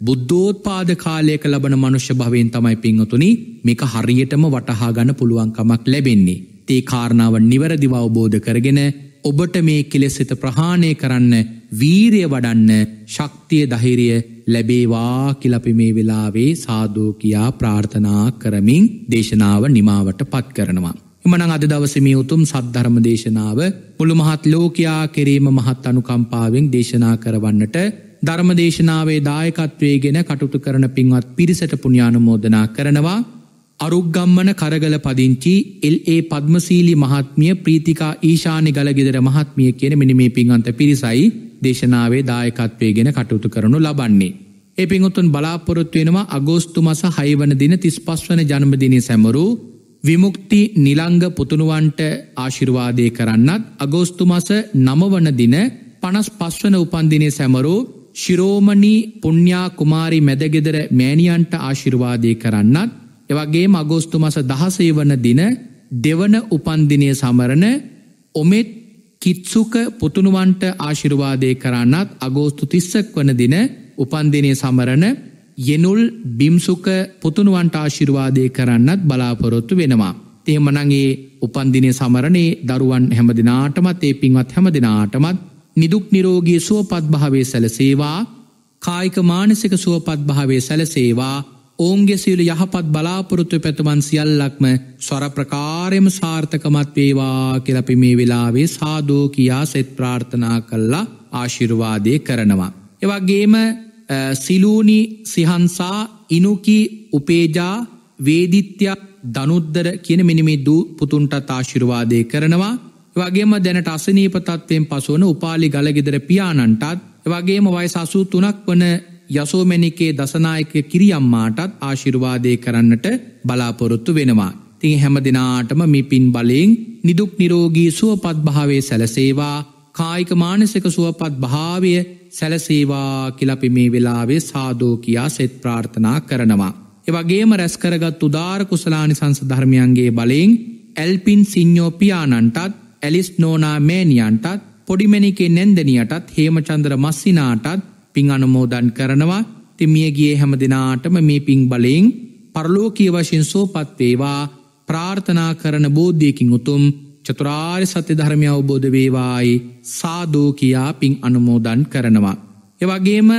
බුද්ධෝත්පාද කාලයක ලබන මනුෂ්‍ය භවයෙන් තමයි පිංහතුනි මේක හරියටම වටහා ගන්න පුළුවන්කමක් ලැබෙන්නේ. තේ කාරණාව නිවැරදිව අවබෝධ කරගෙන ඔබට මේ කෙලෙසිත ප්‍රහාණය කරන්න වීරය වඩන්න ශක්තිය දහිරිය ලැබේවා කිලපි මේ වෙලාවේ සාධූ කියා ප්‍රාර්ථනා කරමින් දේශනාව නිමාවට පත් කරනවා. එමනං අද දවසමේ උතුම් සද්ධර්ම දේශනාව මුළු මහත් ලෝකයා කෙරීම මහත් අනුකම්පාවෙන් දේශනා කරවන්නට ධර්මදේශනාවේ දායකත්වය ගෙන කටුතු කරන පින්වත් පිරිසට පුුණ්‍යානුමෝදනා කරනවා. අරුග්ගම්මන කරගල පදිංචි එල්.ඒ පද්මසීලි මහත්මිය ප්‍රීතිකා ඊශානි ගලගෙදර මහත්මිය කියන මිනිමේ පින්වන්ත පිරිසයි දේශනාවේ දායකත්වය ගෙන කටයුතු කරනු ලබන්නේ. ඒ පිංඋතුන් බලාපොරොත්තු වෙනවා අගෝස්තු මස හයිවන දින තිස් පස්වන ජන්මදිනය සැමරු විමුක්ති නිලංග පුතුණුවන්ට ආශිර්වාදය කරන්නත් අගෝස්තු මස නමවන දින පනස් පස්වන උපන්දිනය සැමරු ශිරෝමණී පුුණ්ඥා කුමාරි මැදගෙදර මෑණියන්ට ආශිර්වාදය කරන්නත් එවගේ අගෝස්තු මස දහසේ වන දින දෙවන උපන්දිනය සමරණ ඔමෙත් කිත්සුක පුතුණුවන්ට ආශිර්වාදය කරන්නත් අගෝස්තු තිස්සක් වන දින උපන්දිනය සමරණ යෙනුල් බිම්සුක පුතුණුවන්ට ආශිර්වාදය කරන්නත් බලාපොරොත්තු වෙනවා. තේමනගේ උපන්දිනය සමරණේ දරුවන් හැමදිනාටමත් ඒ පින්වත් හැමදිනාටමත් නිදුක් නිරෝගී සුවපත් භාවේ සැලසේවා කායික මානසික සුවපත් භාවේ සැලසේවා ඔවුන්ගේ සියලු යහපත් බලාපොරොත්තු පැතුමන් සියල්ලක්ම ස්වර ප්‍රකාරයම සාර්ථකමත් වේවා කෙලපි මේ වෙලාවේ සාදෝ කියා සෙත් ප්‍රාර්ථනා කල්ලා ආශිර්වාදය කරනවා. එවගේම සිලූනි සිහන්සා ඉනුකි උපේජා වේදිත්‍යයක් දනුද්දර කියන මිනිමේ දූ පුතුන්ටත් ආශිර්වාදය කරනවා වගේම දැනට අසනීපතත්වයෙන් පසුවන උපාලි ගලගෙදර පියාණන්ටත් වගේම වයි සසූ තුනක් වන යසෝමැනිකේ දසනායක කිරියම්මාටත් ආශිර්වාදය කරන්නට බලාපොරොත්තු වෙනවා. තිං හැම දෙනාටම මි පින් බලයෙන් නිදුක් නිරෝගී සුවපත් භාවේ සැලසේවා කායික මානසක සුවපත් භාවය සැලසේවා කිලපි මේ වෙලාවේ සාදෝ කියා සෙත් ප්‍රාර්ථනා කරනවා. එවගේම රැස්කරගත් උදාර කුසලානි සංස ධර්මයන්ගේ බලයෙන් ඇල්පින් සිං්ඥෝපියානන්ටත් ඇලිස් නෝනා මෑනියන්ටත් පොඩිමැනිකේ නැන්දනියටත් හේමචන්ද්‍ර මස්සිනාටත් පින් අනුමෝදන් කරනවා තිමියගේ හැම දෙනාටම මේ පින් බලයෙන් පරලෝකීය වශයෙන් සෝපත්වේවා ප්‍රාර්ථනා කරන බෝද්ධයකින් උතුම් චතුරාර් සත්‍ය ධර්මය අවබෝධ වේවායි සාදෝ කියා පින් අනුමෝදන් කරනවා. එවගේම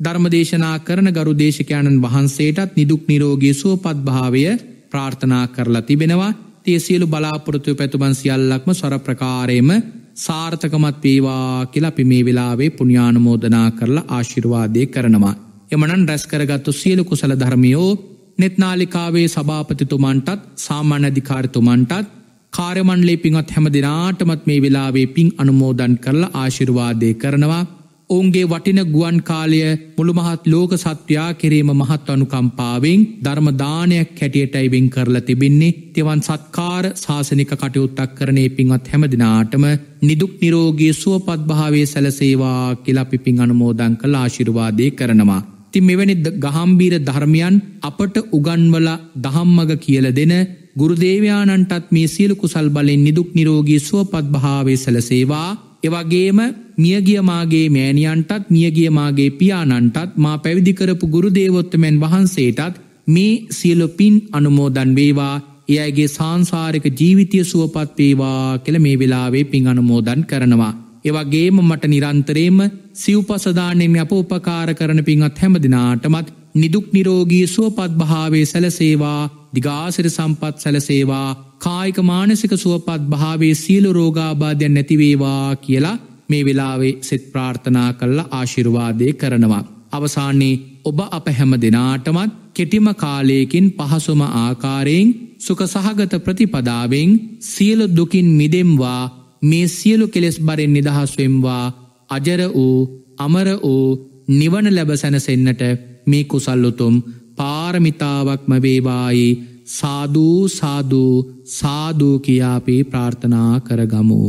ධර්මදේශනා කරන ගරු දේශකයාණන් වහන්සේටත් නිදුක් නිරෝගී සුවපත් භාවය ප්‍රාර්ථනා කරලා තිබෙනවා තියසියලු බලාපොරොත්තු පැතුබන් සියල්ලක්ම සොර ප්‍රකාරයම සාර්ථකමත් වේවා කියලා අපි මේ වෙලාවේ පුුණ්‍යානමෝදනා කරලා ආශිර්වාදය කරනවා. එමනන් රැස්කරගත්තු සියලු කුසල ධර්මියෝ නෙත්නාලිකාවේ සභාපතිතුමන්ටත් සාමාන්‍යධිකාරතුමන්ටත් කාර්යමන්ලේ පින්වත් හැම දෙනාටමත් මේ වෙලාවේ පින් අනුමෝදන් කරලා ආශිර්වාදය කරනවා ඔවුන්ගේ වටින ගුවන් කාලය මුළුමහත් ලෝක සත්වයා කිරීම මහත් අනුකම්පාවෙන් ධර්මදානයක් හැටියටයි වෙන් කරලා තිබෙන්නේ තෙවන් සත්කාර ශාසනික කටයුත්තක් කරනේ පින්වත් හැමදිනාටම නිදුක් නිරෝගේ සුවපත් භාවේ සැලසේවා කියලාපි පින් අනුමෝදන් කළ ආශිර්වාදය කරනවා. ති මෙවැනි ගහම්බීර ධර්මයන් අපට උගන්වල දහම්මග කියල දෙන ගුරුදේවයානන්ටත් මේ සියලු කුසල් බලෙන් නිදුක් නිරෝගී සුවපත් භාවේ සැලසේවා එවගේම මියගියමාගේ මෑණියන්ටත් මියගියමාගේ පියානන්ටත් මා පැවිදිකරපු ගුරුදේවොත්තමැන් වහන්සේටත් මේ සියලු පින් අනුමෝදන් වේවා එයගේ සංසාරික ජීවිතය සුවපත් වේවා කෙළ මේ වෙලාවේ පින් අනුමෝදන් කරනවා. එවගේම මට නිරන්තරේම සිව්පසදානෙම අප උපකාර කරන පින්ත් හැමදිනාටමත් නිදුක් නිරෝගී සුවපත් භාවේ සැලසේවා දිගාසිර සම්පත් සැලසේවා කායික මානසික සුවපත් භාවේ සියලු රෝගාබාධයන් නැතිවේවා කියලා මේ වෙලාවේ සෙත් ප්‍රාර්ථනා කල්ලා ආශිර්වාදය කරනවා. අවසාන්නේ ඔබ අප හැම දෙනාටමත් කෙටිම කාලයකින් පහසුම ආකාරයෙන් සුක සහගත ප්‍රතිපදාවෙන් සියලු දුකින් මිදෙම්වා මේ සියලු කෙලෙස් බරෙන් නිදහස්වෙම්වා අජර වූ අමර වූ නිවන ලැබ සැනසෙන්න්නට මේ කුසල්ලුතුම් පාරමිතාවක්ම වේවායි සාධූ සාධූ සාධූ කියාපේ ප්‍රාර්ථනා කරගමු.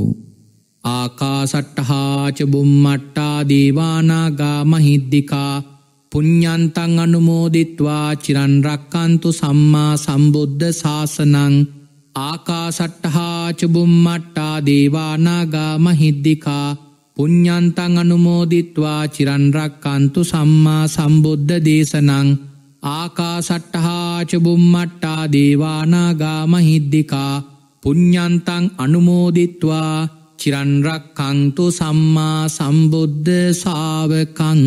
ආකාසට්ටහාච බුම්මට්ටා දේවානාගා මහිද්දිකා පුඤ්ඥන්තන් අනුමෝදිත්වා චිරන්රක්කන්තු සම්මා සම්බුද්ධ ශාසනං ආකාසට්ටහාචබුම්මට්ටා දේවානාගා මහිද්දිකා පුඤ්ඥන්තන් අනුමෝදිත්වා චිරන්රක්කන්තු සම්මා සම්බුද්ධ දේශනං ආකාසට්ටහාචබුම්මට්ටා දේවානාගා මහිද්දිකා පුඤ්ඥන්තන් අනුමෝදිත්වා චිරන්රක්කංතු සම්මා සම්බුද්ධ සාවකං